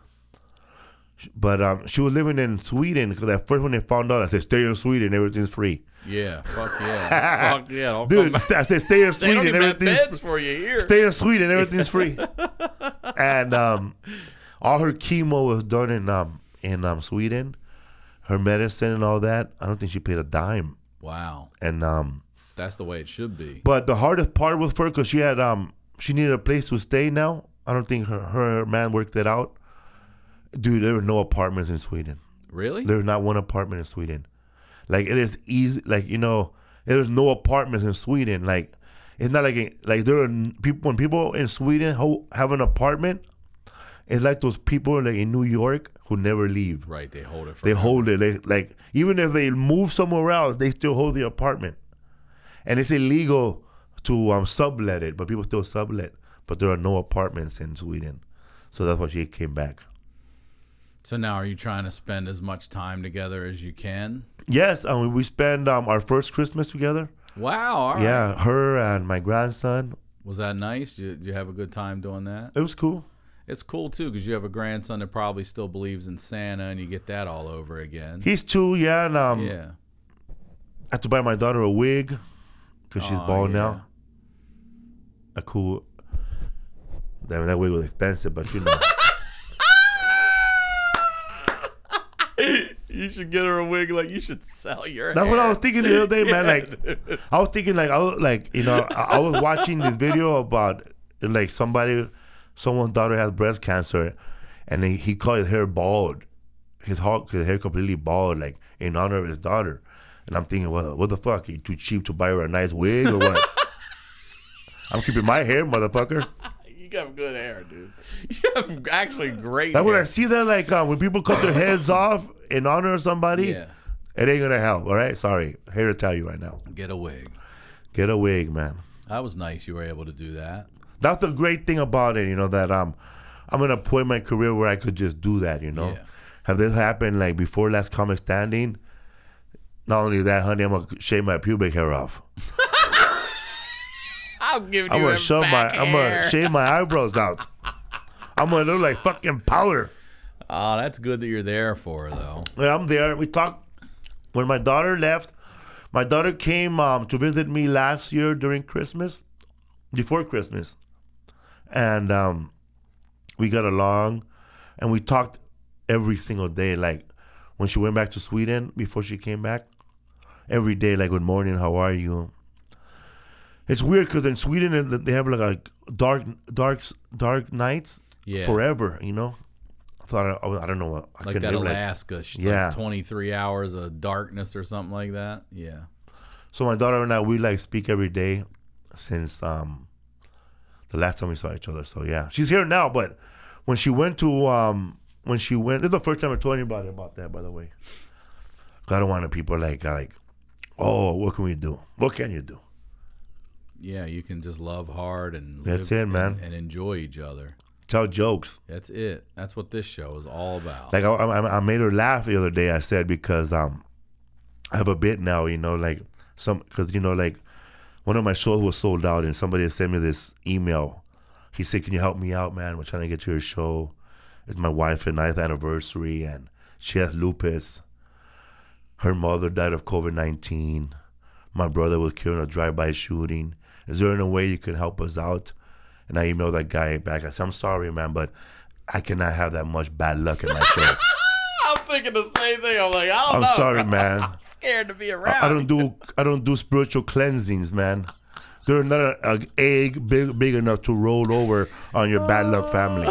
But um, she was living in Sweden because at first when they found out, I said, "Stay in Sweden, everything's free." Yeah, fuck yeah. fuck yeah. Come Dude. I said, "Stay in Sweden, everything's beds for you here. stay in Sweden, everything's free." and um, all her chemo was done in um in um Sweden, her medicine and all that. I don't think she paid a dime. wow. And um, That's the way it should be. But the hardest part was for her because she had um she needed a place to stay now. I don't think her her man worked it out. Dude, there were no apartments in Sweden. Really? There's not one apartment in Sweden. Like it is easy. Like you know, there's no apartments in Sweden. Like it's not like like there are people when people in Sweden ho- have an apartment. It's like those people like in New York who never leave. Right, they hold it for They hold it. They, like even if they move somewhere else, they still hold the apartment, and it's illegal to um, sublet it. But people still sublet. But there are no apartments in Sweden, so that's why she came back. So now are you trying to spend as much time together as you can? Yes, we spent um, our first Christmas together. Wow. All right. Yeah, her and my grandson. Was that nice? Did you, did you have a good time doing that? It was cool. It's cool too because you have a grandson that probably still believes in Santa, and you get that all over again. He's two, yeah, and um, yeah. I have to buy my daughter a wig because she's Aw, bald yeah. now. A cool. Damn, that wig was expensive, but you know. You should get her a wig. Like you should sell your. That's what I was thinking the other day, man. Like, I was thinking, like, I was like, you know, I, I was watching this video about like somebody, someone's daughter has breast cancer, and he, he called his hair bald, his, hair, his hair completely bald, like in honor of his daughter. And I'm thinking, well, what the fuck? You too cheap to buy her a nice wig or what? I'm keeping my hair, motherfucker. You got good hair, dude. You have actually great. Like when I see that, like uh, when people cut their heads off in honor of somebody, Yeah. it ain't gonna help. All right, sorry, here to tell you right now, Get a wig. get a wig, man. That was nice. You were able to do that. That's the great thing about it, you know, that um, I'm in a point in my career where I could just do that, you know. Yeah. Have this happened like before last comic standing? Not only that, honey, I'm gonna shave my pubic hair off. I'm giving I'm gonna shove my, I'm gonna shave my eyebrows out. I'm gonna look like fucking powder. Oh, that's good that you're there for though. Yeah, I'm there. We talked when my daughter left. My daughter came um, to visit me last year during Christmas, before Christmas, and um, we got along, and we talked every single day. Like when she went back to Sweden before she came back, every day, like good morning, how are you? It's weird because in Sweden they have like a dark, dark, dark nights Yeah. forever. You know, I thought I, I don't know what I Like that live like- Alaska, Yeah. like 23 hours of darkness or something like that. Yeah. So my daughter and I, we like speak every day, since um the last time we saw each other. So yeah, she's here now. But when she went to um when she went, this is the first time I told anybody about that. By the way, I don't want people like like, oh, what can we do? What can you do? Yeah, you can just love hard and That's live it, man. and, and enjoy each other. Tell jokes. That's it. That's what this show is all about. Like I, I, I made her laugh the other day. I said because um, I have a bit now. You know, like some because you know like one of my shows was sold out, and somebody sent me this email. He said, "Can you help me out, man? We're trying to get to your show. It's my wife's ninth anniversary, and she has lupus. Her mother died of COVID nineteen. My brother was killed in a drive-by shooting. Is there any way you can help us out?" And I emailed that guy back. I said, "I'm sorry, man, but I cannot have that much bad luck in my show." I'm thinking the same thing. I'm like, I don't I'm know. sorry, man. I'm scared to be around. I don't do I don't do spiritual cleansings, man. There's not a, a egg big big enough to roll over on your bad luck family.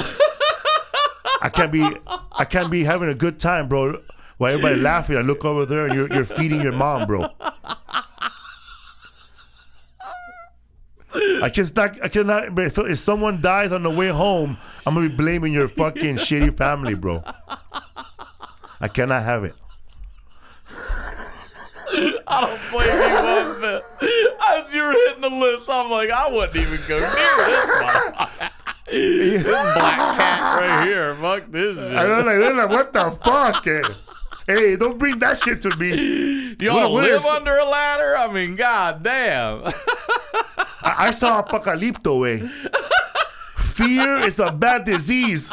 I can't be I can't be having a good time, bro. While everybody laughing, I look over there and you're you're feeding your mom, bro. I just not I cannot. If someone dies on the way home, I'm gonna be blaming your fucking shitty family, bro. I cannot have it. I don't blame you one bit. As you were hitting the list, I'm like, I wouldn't even go near this motherfucker. this black cat right here. Fuck this shit. I don't like, they're like, what the fuck? eh? Hey, don't bring that shit to me. To What- what live is- under a ladder? I mean, god damn. I, I saw Apocalypto, way. Fear is a bad disease.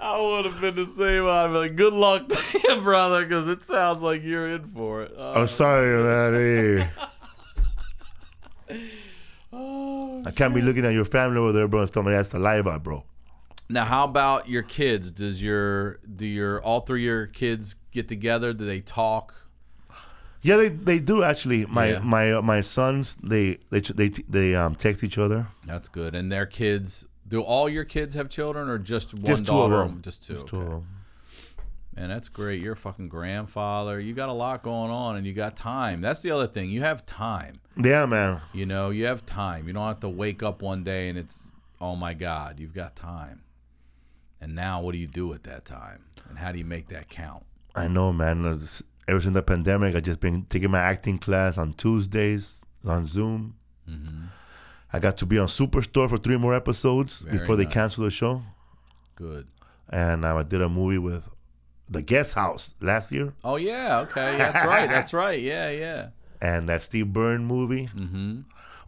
I would have been the same. I'd be like, good luck to you, brother, because it sounds like you're in for it. Uh, I'm sorry, man. Hey. oh, I can't be looking at your family over there, bro, and somebody has saliva, bro. Now, how about your kids? Does your do your all three of your kids get together? Do they talk? Yeah, they, they do actually. My Yeah. my uh, my sons they they they they um text each other. That's good. And their kids. Do all your kids have children, or just one Just two of them. Just two. Just two okay. of them. Man, that's great. You're a fucking grandfather. You got a lot going on, and you got time. That's the other thing. You have time. Yeah, man. You know, you have time. You don't have to wake up one day and it's, oh my God, you've got time. And now, what do you do at that time? And how do you make that count? I know, man. Ever since the pandemic, I've just been taking my acting class on Tuesdays on Zoom. Mm-hmm. I got to be on Superstore for three more episodes Very before they nice. cancel the show, Good. and um, I did a movie with the Guest House last year, Oh yeah, okay, that's right, that's right. Yeah, yeah. and that Steve Byrne movie. Mm-hmm.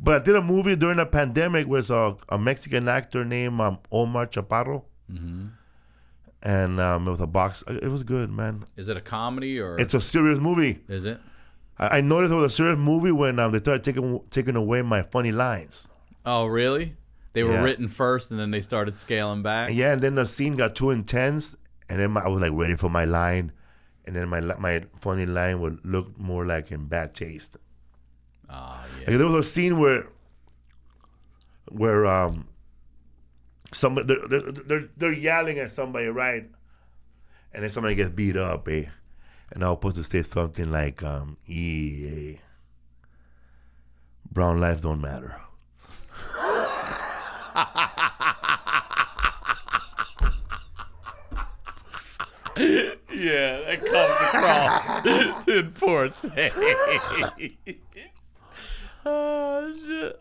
But I did a movie during the pandemic with a, a Mexican actor named um, Omar Chaparro, Mm-hmm. and um, it was a box. It was good, man. Is it a comedy or It's a serious movie. is it? I, I noticed it was a serious movie when um, they started taking taking away my funny lines. Oh really? They were Yeah. written first, and then they started scaling back. Yeah, and then the scene got too intense, and then my, I was like ready for my line, and then my li- my funny line would look more like in bad taste. Ah, yeah. Like there was a scene where where um somebody they're, they're, they're, they're yelling at somebody, right? And then somebody gets beat up, eh? And I was supposed to say something like, um, yeah, brown lives don't matter. Yeah, that comes across in poor taste. oh shit.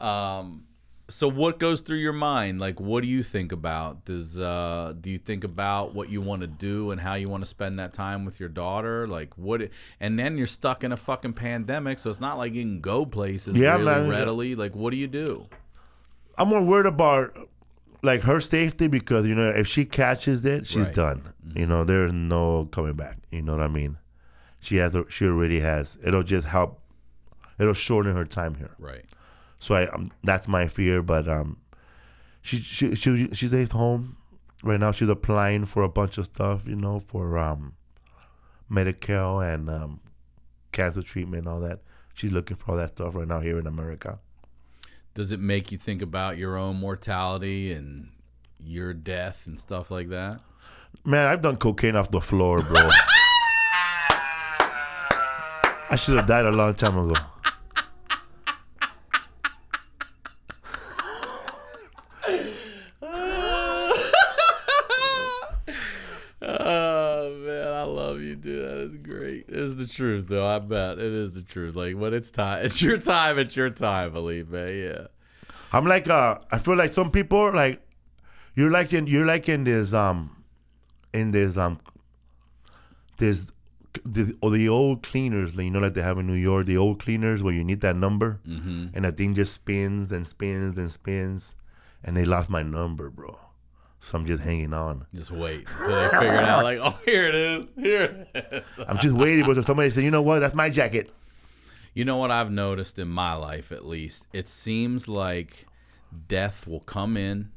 um, so what goes through your mind? Like, what do you think about? Does uh, do you think about what you want to do and how you want to spend that time with your daughter? Like, what? And then you're stuck in a fucking pandemic, so it's not like you can go places Yeah, really man. readily. Like, what do you do? I'm more worried about like her safety because you know if she catches it, she's Right. done. You know, there's no coming back. You know what I mean? She has. She already has. It'll just help. It'll shorten her time here. Right. So I, um, that's my fear. But um, she she she she stays home right now. She's applying for a bunch of stuff. You know, for um, Medicare and um, cancer treatment, and all that. She's looking for all that stuff right now here in America. Does it make you think about your own mortality and your death and stuff like that? Man, I've done cocaine off the floor, bro. I should have died a long time ago. Oh man, I love you, dude. That is great. It's the truth, though. I bet it is the truth. Like when it's time, it's your time. It's your time, Felipe. Yeah. I'm like uh I feel like some people like you're like in you're like in this um in this um this the, or the old cleaners, you know, like they have in New York, the old cleaners where you need that number, Mm-hmm. and that thing just spins and spins and spins, and they lost my number, bro. So I'm just hanging on. Just wait until they figure it out. Like, oh, here it is. Here it is. I'm just waiting for somebody to say, you know what, that's my jacket. You know what I've noticed in my life, at least? It seems like death will come in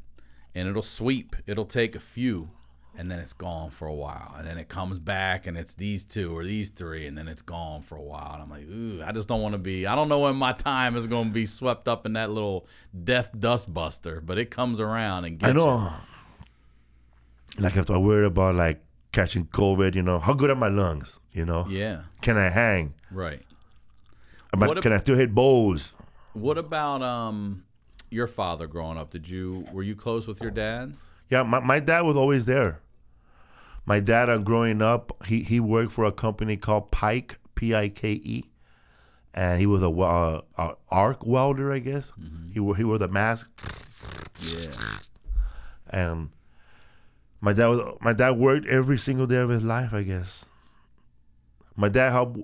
and it'll sweep. It'll take a few and then it's gone for a while. And then it comes back and it's these two or these three and then it's gone for a while. And I'm like, ooh, I just don't want to be, I don't know when my time is going to be swept up in that little death dust buster, but it comes around and gets I know. Like if I worried about like catching COVID, you know, how good are my lungs? You know. Yeah, can I hang? right. I- What can I still hit bowls? What about um your father growing up? Did you, were you close with your dad? Yeah, my, my dad was always there. My dad, uh, growing up, he, he worked for a company called Pike, P I K E, and he was a, uh, a arc welder, I guess. He wore he wore the mask, Yeah. and my dad was my dad worked every single day of his life, I guess. My dad helped.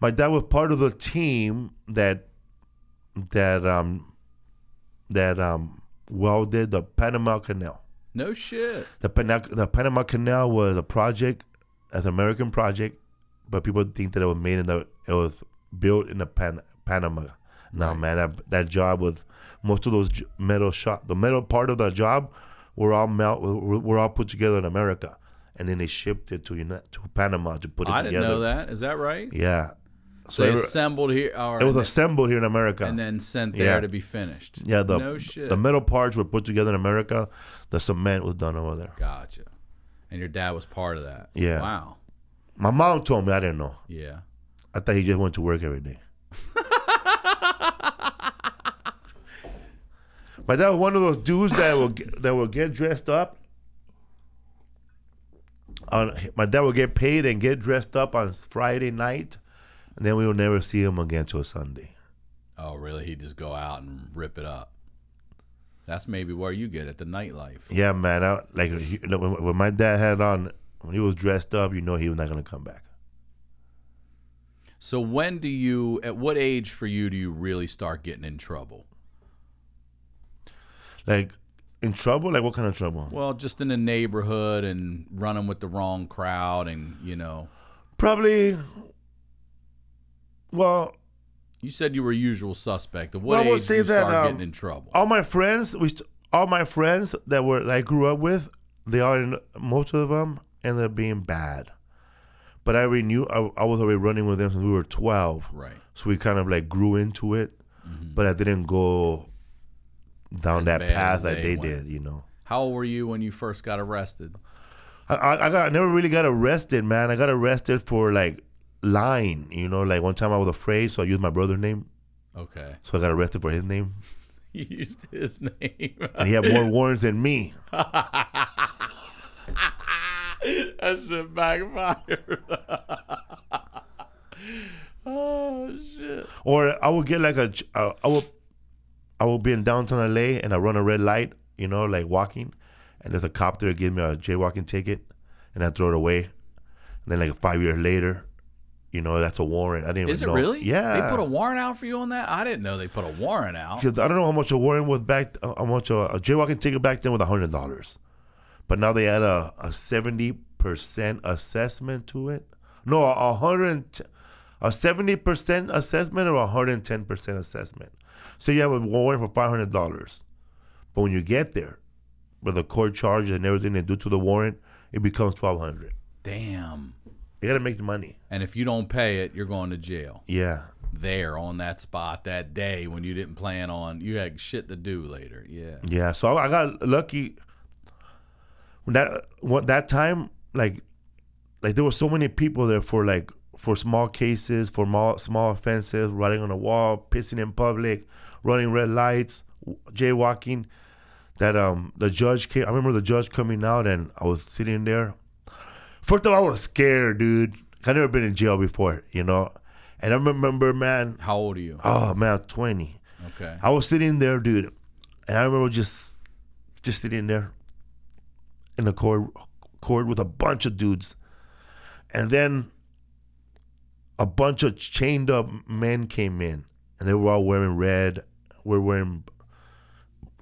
My dad was part of the team that that um that um welded the Panama Canal. No shit. The Pana- the Panama Canal was a project, as an American project, but people think that it was made in the it was built in the Pan- Panama. No Right. man, that that job was most of those metal shot the metal part of the job were all melt were, were all put together in America, and then they shipped it to to Panama to put it I didn't together. know that. Is that right? Yeah, So they assembled here, or, it was assembled here in America. and then sent there Yeah. to be finished. yeah, the no shit. the metal parts were put together in America. The cement was done over there. gotcha. And your dad was part of that. Yeah. Wow. My mom told me I didn't know. Yeah. I thought he just went to work every day. My dad was one of those dudes that will get, that will get dressed up. On my dad would get paid and get dressed up on Friday night, and then we would never see him again till Sunday. Oh, really? He'd just go out and rip it up. That's maybe where you get it, the nightlife. Yeah, man. I, like you know, when, when my dad had on, when he was dressed up, you know he was not gonna come back. So when do you, at what age for you do you really start getting in trouble? Like in trouble. Like what kind of trouble? Well, just in the neighborhood and running with the wrong crowd and, you know, Probably. Well, you said you were a usual suspect. Of Well, what I would age do you that, start um, getting in trouble? all my friends, we st- all my friends that were that I grew up with, they are in, most of them ended up being bad. But I already knew I, I was already running with them since we were twelve, Right. so we kind of like grew into it. But I didn't go down As that path that they did. You know, How old were you when you first got arrested? I, I I got I never really got arrested, man. I got arrested for like lying. You know, like one time I was afraid, so I used my brother's name, Okay. so I got arrested for his name, You used his name. and he had more warrants than me. that shit backfired. oh shit. Or I would get like a, uh, I would, I would be in downtown LA and I run a red light, you know, like walking, and there's a cop there give me a jaywalking ticket, and I throw it away, and then like five years later, you know, that's a warrant. I didn't Is it know. really? Yeah. They put a warrant out for you on that? I didn't know they put a warrant out. Because I don't know how much a warrant was back, how much a, a jaywalking ticket back then was a hundred dollars, but now they add a a seventy percent assessment to it. No, a hundred, a seventy percent assessment or a hundred and ten percent assessment. So you have a warrant for five hundred dollars, but when you get there, with the court charges and everything they do to the warrant, it becomes twelve hundred. Damn. You gotta make the money. And if you don't pay it, you're going to jail. Yeah. There on that spot that day when you didn't plan on you had shit to do later. Yeah. Yeah, so I, I got lucky. That what that time, like, like there were so many people there for like for small cases, for small, small offenses, writing on a wall, pissing in public, running red lights, jaywalking. That um the judge came. I remember the judge coming out, and I was sitting there. First of all, I was scared, dude. I never been in jail before, you know. And I remember, man. How old are you? Oh man, twenty. Okay. I was sitting there, dude, and I remember just just sitting there in the court court with a bunch of dudes. And then a bunch of chained up men came in and they were all wearing red. We're wearing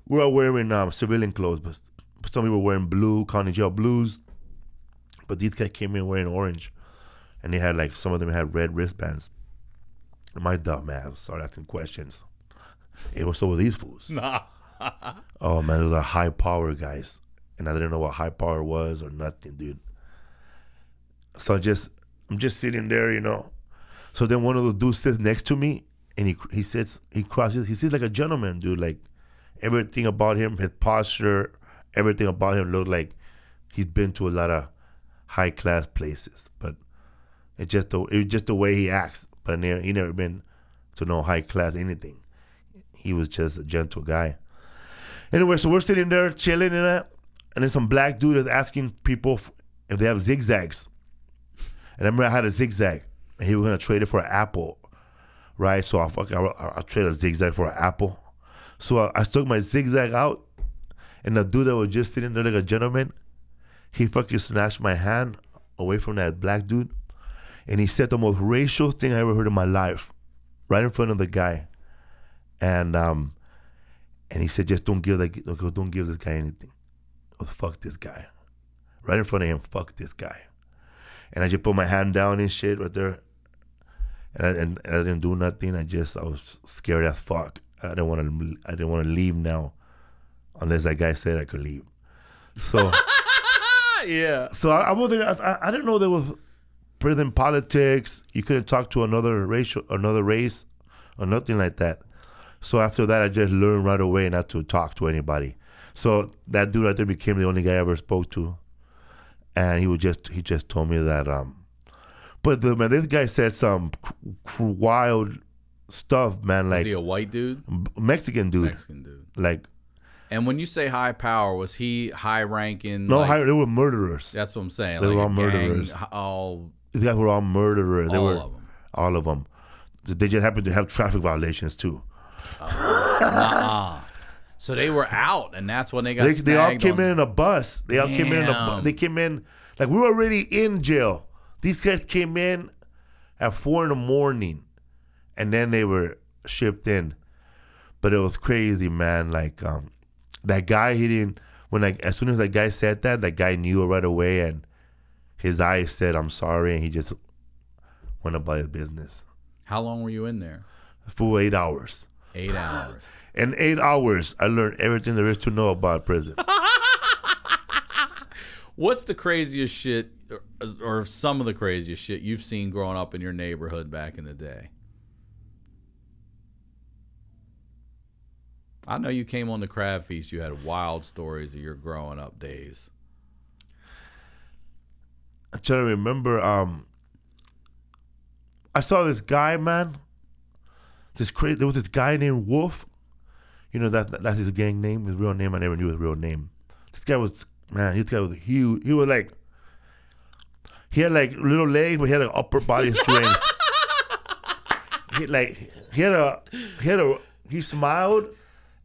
we're wearing um, civilian clothes, but some people were wearing blue, county jail blues. But these guys came in wearing orange. And they had like some of them had red wristbands. And my dumb ass started asking questions. It was so with these fools. Nah. Oh man, those are high power guys, and I didn't know what high power was or nothing, dude. So I just, I'm just sitting there, you know. So then one of the dudes sits next to me, and he he sits, he crosses, he sits like a gentleman, dude. Like everything about him, his posture, everything about him looked like he's been to a lot of high class places, but it just the it just the way he acts. But he never been to no high class anything. He was just a gentle guy. Anyway, so we're sitting there chilling and that, and then some black dude is asking people if they have zigzags. And I remember I had a zigzag, and he was gonna trade it for an apple, right? So I fuck, I, I, I trade a zigzag for an apple. So I, I took my zigzag out, and the dude that was just sitting there like a gentleman, he fucking snatched my hand away from that black dude, and he said the most racial thing I ever heard in my life, right in front of the guy, and um. And he said, just don't give that, don't give this guy anything. Or fuck this guy. Right in front of him, fuck this guy. And I just put my hand down and shit right there. And I, and I didn't do nothing. I just, I was scared as fuck. I didn't want to, I didn't want to leave now, unless that guy said I could leave. So, yeah. so I, I wasn't, I, I didn't know there was prison politics. You couldn't talk to another racial, another race, or nothing like that. So after that, I just learned right away not to talk to anybody. So that dude right there became the only guy I ever spoke to, and he would just he just told me that. Um, but the man, this guy said some wild stuff, man. Is Like he a white dude? Mexican dude, Mexican dude. like And when you say high power, was he high ranking? no, like- high, they were murderers. That's what I'm saying. They like were all gang, murderers. all These guys were all murderers. They all were of them. all of them. They just happened to have traffic violations too. Uh-uh. So they were out, and that's when they got. They, they all came on- in in a bus. They all came in in a bus. They came in like we were already in jail. These guys came in at four in the morning, and then they were shipped in. But it was crazy, man. Like um, that guy, he didn't. When like as soon as that guy said that, that guy knew it right away, and his eyes said, "I'm sorry," and he just went about his business. How long were you in there? For eight hours. Eight hours. In eight hours, I learned everything there is to know about prison. What's the craziest shit, or, or some of the craziest shit you've seen growing up in your neighborhood back in the day? I know you came on the Crabfeast. You had wild stories of your growing up days. I'm trying to remember. Um, I saw this guy, man. This crazy. There was this guy named Wolf. You know that, that- that's his gang name, his real name. I never knew his real name. This guy was man. This guy was huge. He was like. He had like little legs, but he had an upper body strength. he like he had a he had a he smiled,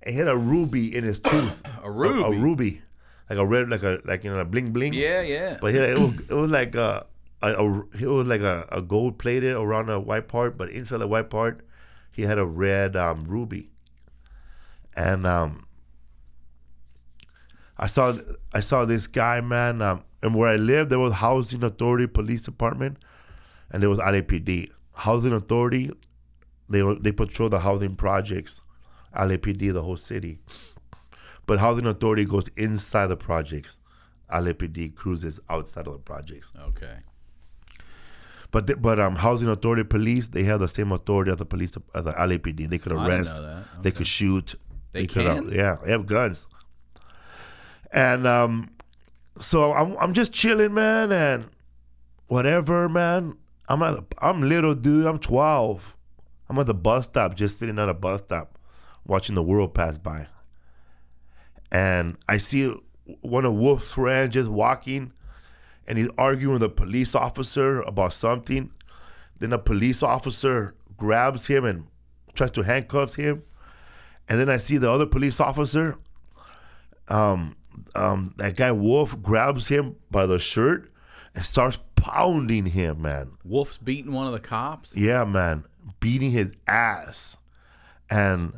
and he had a ruby in his tooth. A ruby? A, ruby, like a red, like a like you know, a bling bling. Yeah, yeah. But yeah, it was, it was like a, a, a it was like a, a gold plated around the white part, but inside the white part, he had a red um, ruby. And um, I saw I saw this guy, man, um, and where I lived, there was housing authority police department, and there was LAPD housing authority. They were they patrol the housing projects, LAPD the whole city. But housing authority goes inside the projects. LAPD cruises outside of the projects. Okay. But the, but um, housing authority police they have the same authority as the police as the LAPD. They could didn't arrest. that. They could shoot. They could, can? yeah, they have guns. And um, so I'm I'm just chilling, man, and whatever, man. I'm at I'm little dude. I'm 12. I'm at the bus stop, just sitting at a bus stop, watching the world pass by. And I see one of Wolf's friends just walking, and he's arguing with a police officer about something. Then a police officer grabs him and tries to handcuff him. And then I see the other police officer, um, um, that guy Wolf grabs him by the shirt and starts pounding him, man. Wolf's beating one of the cops. Yeah, man, beating his ass, and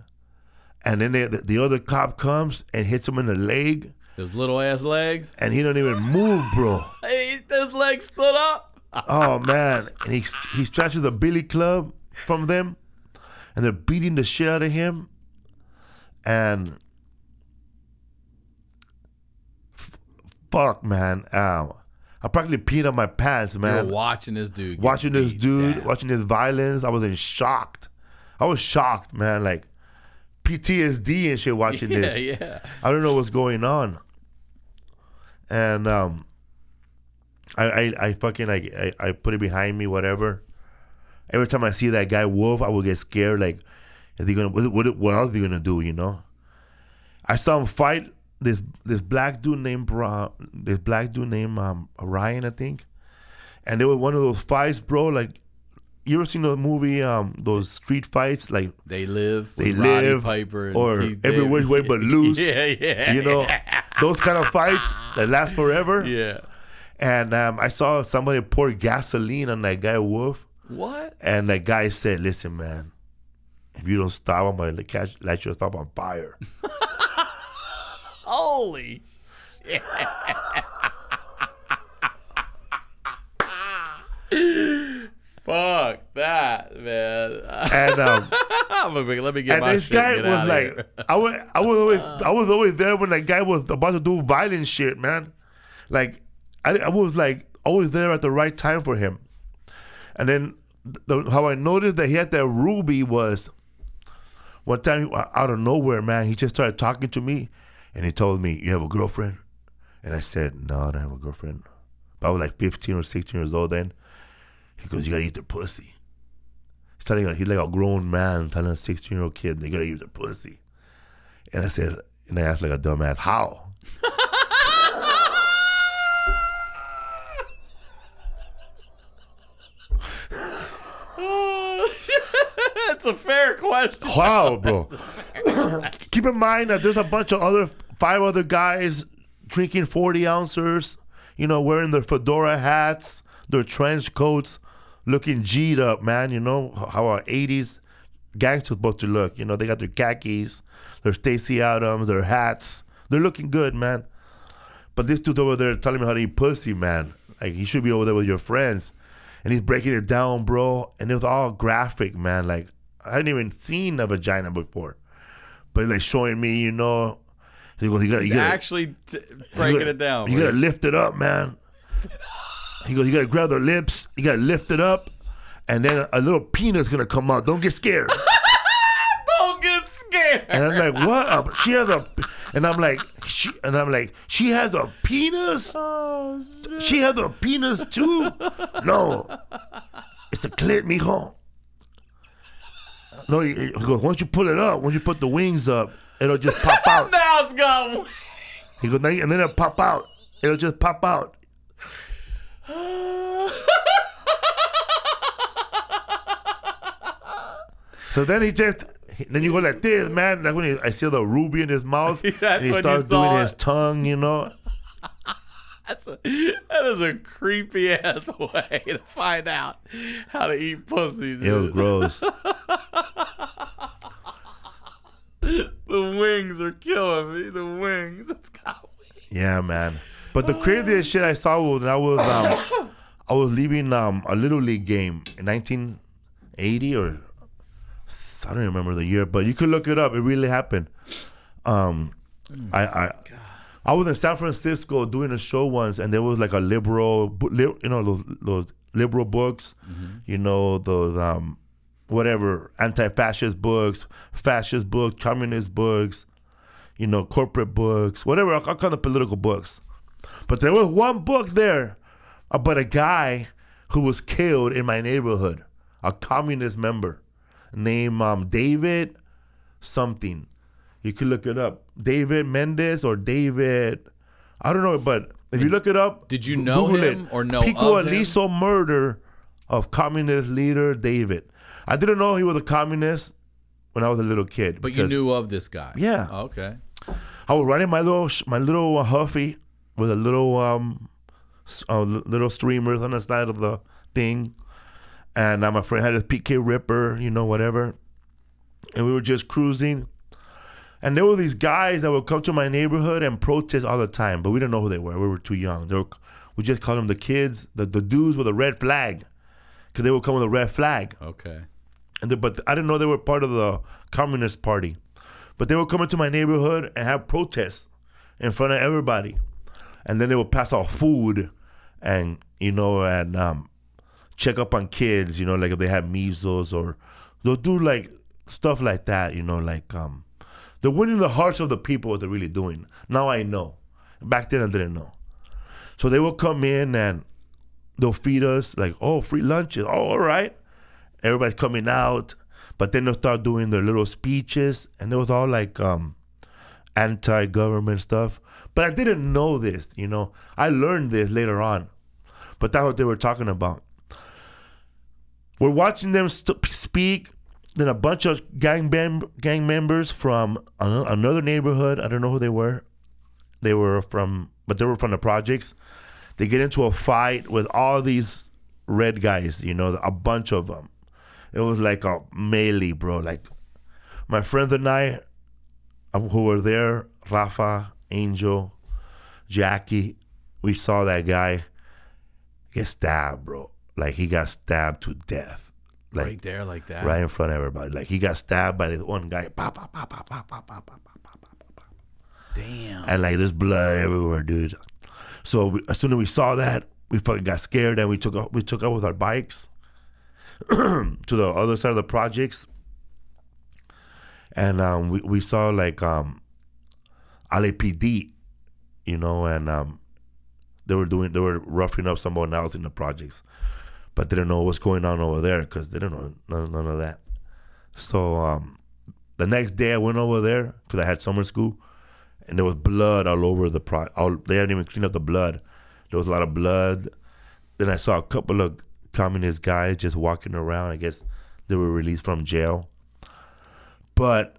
and then they, the, the other cop comes and hits him in the leg, Those little ass legs. and he don't even move, bro. Hey, those legs stood up. Oh man, and he he stretches a billy club from them, and they're beating the shit out of him, and fuck, man, ow. I practically peed on my pants, You're man. watching this dude. watching this dude, down. watching his violence, I was in shocked. I was shocked, man. Like PTSD and shit watching Yeah, this. yeah. I don't know what's going on. And um I I, I fucking like I, I put it behind me, whatever. Every time I see that guy Wolf, I would get scared. Like, is he gonna what what, what else is he gonna do? You know? I saw him fight this this black dude named Bra- this black dude named um, Ryan, I think. And they were one of those fights, bro. Like, you ever seen the movie um those street fights? Like They live. They with Roddy Live, Piper and or Every. Which Way But Loose. Yeah, yeah. you know those kind of fights that last forever. Yeah. And um, I saw somebody pour gasoline on that guy Wolf, What? and that guy said, "Listen, man, if you don't stop, I'm gonna catch, light your stuff on fire." Holy. Fuck that, man. And um, I'm gonna make- let me get and my this shit guy was like, here. I was, I was always, I was always there when that guy was about to do violent shit, man. Like, I, I was like always there at the right time for him. And then the, how I noticed that he had that ruby was one time out of nowhere, man. He just started talking to me, and he told me, "You have a girlfriend?" And I said, "No, I don't have a girlfriend." But I was like 15 or 16 years old then. He goes, "You gotta eat their pussy." He's telling a, he's like a grown man telling a 16 year old kid they gotta eat their pussy. And I said, and I asked like a dumbass, how? That's a fair question. Wow, bro. Keep in mind that there's a bunch of other five other guys drinking 40 ounces, you know, wearing their fedora hats, their trench coats, looking G'd up, man. You know how our 80s gangsters supposed to look. You know, they got their khakis, their Stacy Adams, their hats. They're looking good, man. But this dude over there telling me how to eat pussy, man. Like, he should be over there with your friends. And he's breaking it down, bro. And it was all graphic, man. Like, I hadn't even seen a vagina before. But like showing me, you know, he goes, you got, you He's got, actually t- breaking it down. You gotta lift it up, man. He goes, you gotta grab their lips, you gotta lift it up, and then a, a little peanut's gonna come out. Don't get scared. Don't get scared. And I'm like, what? Uh, She has a, and I'm like, she, and I'm like, she has a penis. Oh. She has a penis too. No, it's a clit, mijo. No, he goes, once you pull it up, once you put the wings up, it'll just pop out. now it's gone. He goes, and then it'll pop out. It'll just pop out. So then he just, then you go like this, man. Like when he, I see the ruby in his mouth. That's and he starts doing it. his tongue, you know. That's a, that is a creepy ass way to find out how to eat pussy. It was gross. The wings are killing me. The wings. It's got wings. Yeah, man. But the craziest shit I saw was when I was um I was leaving um a little league game in 1980 or I don't remember the year, but you could look it up. It really happened. Um, I I I was in San Francisco doing a show once, and there was like a liberal, bu- li- you know, those, those liberal books, you know, those um whatever anti-fascist books, fascist books, communist books, you know, corporate books, whatever, all, all kind of political books. But there was one book there about a guy who was killed in my neighborhood, a communist member named um, David something. You could look it up. David Mendez or David, I don't know, but if you look it up, Did you know Google him or know Pico of him? Aliso murder of communist leader David. I didn't know he was a communist when I was a little kid. But you because knew of this guy. Yeah. Okay. I was riding my little sh- my little uh, Huffy with a little um s- uh, li- little streamers on the side of the thing, and uh, my friend had his PK Ripper, you know, whatever, and we were just cruising. And there were these guys that would come to my neighborhood and protest all the time, but we didn't know who they were. We were too young. They were, we just called them the kids, the, the dudes with a red flag, because they would come with a red flag. Okay. And but I didn't know they were part of the Communist Party. But they would come into my neighborhood and have protests in front of everybody, and then they would pass out food, and you know, and um, check up on kids. You know, like if they had measles or they'll do like stuff like that. You know, like um, they're winning the hearts of the people. What they're really doing. Now I know. Back then I didn't know. So they will come in and they'll feed us like, oh, free lunches. Oh, all right everybody's coming out but then they'll start doing their little speeches and it was all like um anti-government stuff. But i didn't know this you know? I learned this later on but that's what they were talking about. We're watching them speak then a bunch of gang mem- gang members from ano- another neighborhood i don't know who they were they were from but they were from the projects. They get into a fight with all these red guys you know a bunch of them it was like a melee, bro. Like my friends and I, um, who were there, Rafa, Angel, Jackie, we saw that guy get stabbed, bro. Like he got stabbed to death, like right there, like that. right in front of everybody. Like he got stabbed by this one guy, pop, pop, pop, pop, pop, pop, pop, pop, pop, pop, pop, pop. Damn. and like there's blood everywhere, dude. So we, as soon as we saw that, we fucking got scared and we took off, we took off with our bikes to the other side of the projects, and um, we we saw like um, LAPD, you know, and um, they were doing they were roughing up someone else in the projects, but they didn't know what's going on over there because they didn't know none, none of that. So um, the next day I went over there because I had summer school, and there was blood all over the pro. All, they hadn't even cleaned up the blood. There was a lot of blood. Then I saw a couple of communist guys just walking around. I guess they were released from jail. But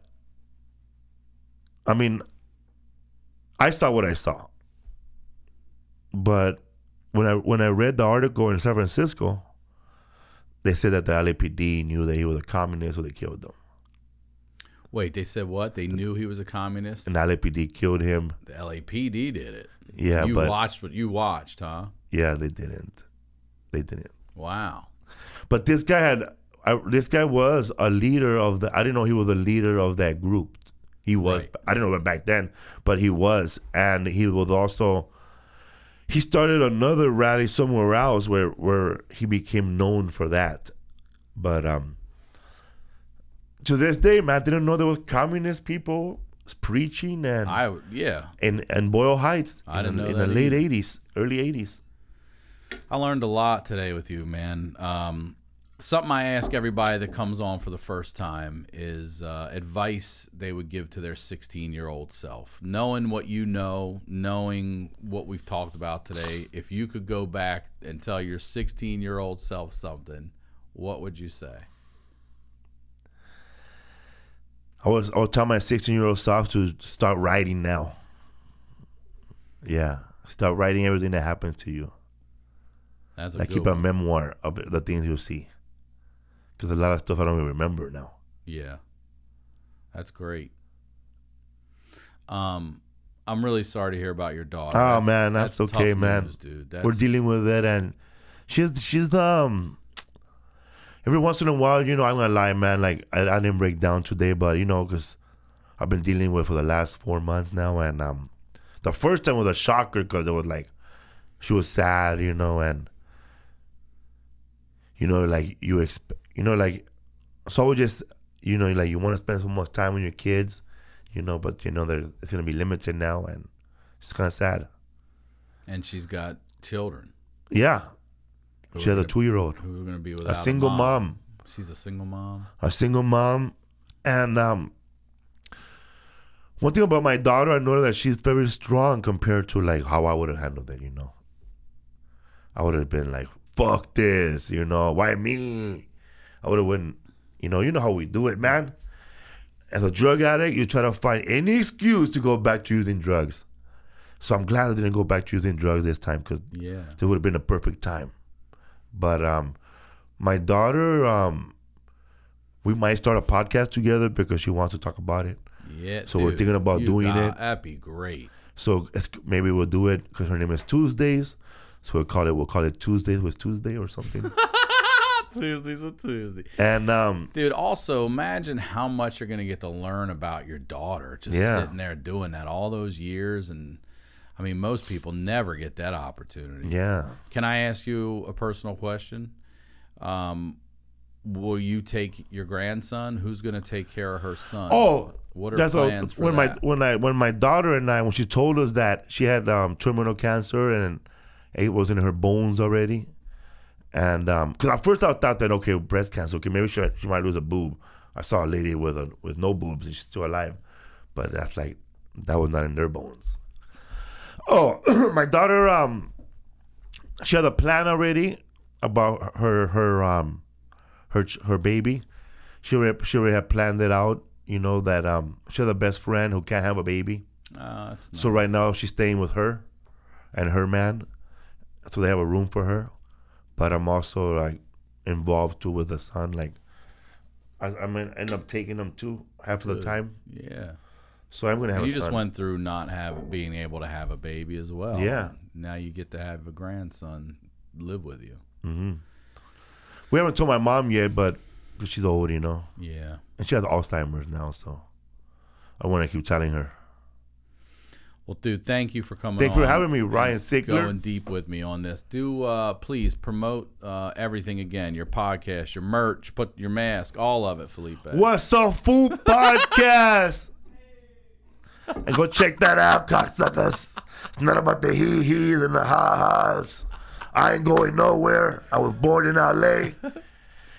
I mean, I saw what I saw. But when I when I read the article in San Francisco, they said that the LAPD knew that he was a communist, so they killed him. Wait, they said what? They knew he was a communist. And the LAPD killed him. the LAPD did it. Yeah, you but watched, but you watched, huh? yeah, they didn't. They didn't. Wow. But this guy had. I, this guy was a leader of the. I didn't know he was a leader of that group. He was. Right. I didn't know back then, but he was, and he was also. He started another rally somewhere else where where he became known for that, but um. To this day, man, I didn't know there was communist people preaching and I yeah. in in Boyle Heights I in, didn't the- know in the late eighties, early eighties. I learned a lot today with you, man. Um, something I ask everybody that comes on for the first time is uh, advice they would give to their 16 year old self. Knowing what you know, knowing what we've talked about today, if you could go back and tell your 16 year old self something, what would you say? I was I would tell my 16 year old self to start writing now. Yeah, start writing everything that happened to you. That's Like keep a memoir of the things you see. Because a lot of stuff I don't even remember now. Yeah. That's great. Um, I'm really sorry to hear about your daughter. Oh, man, that's tough okay, man. news, dude. That's, We're dealing with it, and she's she's um. Every once in a while, you know, I'm gonna lie, man. Like I, I didn't break down today, but you know, because I've been dealing with it for the last four months now, and um, the first time was a shocker because it was like she was sad, you know, and you know, like you exp- you know, like so I would just, you know, like you want to spend so much time with your kids, you know, but you know, there it's gonna be limited now, and it's kind of sad. and she's got children. Yeah. She has a two year old, Who's gonna be with a without single mom. She's a single mom. a single mom, and um, one thing about my daughter, I know that she's very strong compared to like how I would have handled it. You know, I would have been like, "Fuck this," you know, why me? I would have went, you know, you know how we do it, man. As a drug addict, you try to find any excuse to go back to using drugs. So I'm glad I didn't go back to using drugs this time because Yeah. it would have been a perfect time. But um, my daughter, um, we might start a podcast together because she wants to talk about it. Yeah. So we're thinking about doing got- it. That'd be great. So it's, maybe we'll do it because her name is Tuesdays. So we'll call it we'll call it Tuesdays with Tuesday or something. Tuesdays with Tuesday. and um, Dude, also imagine how much you're gonna get to learn about your daughter just Yeah. sitting there doing that all those years and I mean most people never get that opportunity. yeah, Can I ask you a personal question? Um, will you take your grandson? Who's gonna take care of her son? Oh, What are that's plans for when that? my when I when my daughter and I when she told us that she had um, terminal cancer and it was in her bones already, and because at first I thought that okay breast cancer okay maybe she she might lose a boob. I saw a lady with a with no boobs and she's still alive, but that's like that was not in their bones. Oh, my daughter um she had a plan already about her her um her her baby. She already, she already had planned it out. You know that um she has a best friend who can't have a baby. Uh, that's So right now she's staying with her and her man. So they have a room for her. But I'm also like involved too with the son. Like I, I'm gonna end up taking him too half of the time. yeah. So I'm gonna have you a just son. went through not have being able to have a baby as well. Yeah. Now you get to have a grandson live with you. Mm-hmm. we haven't told my mom yet, but 'cause she's old, you know, Yeah. and she has Alzheimer's now. So I want to keep telling her. Well, dude, thank you for coming. Thank you for having me, Ryan Sickler. Going deep with me on this. Do uh, please promote uh, everything again. Your podcast, your merch, put your mask, all of it, Felipe. What's up, Fool Podcast? and go check that out, cocksuckers. It's not about the hee hees and the ha ha's. I ain't going nowhere. I was born in LA.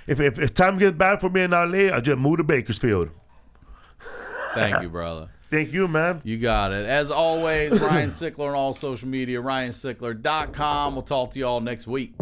If, if, if time gets bad for me in LA, I just move to Bakersfield. Thank you, brother. Thank you, man. You got it. As always, Ryan Sickler on all social media, ryansickler.com. We'll talk to you all next week.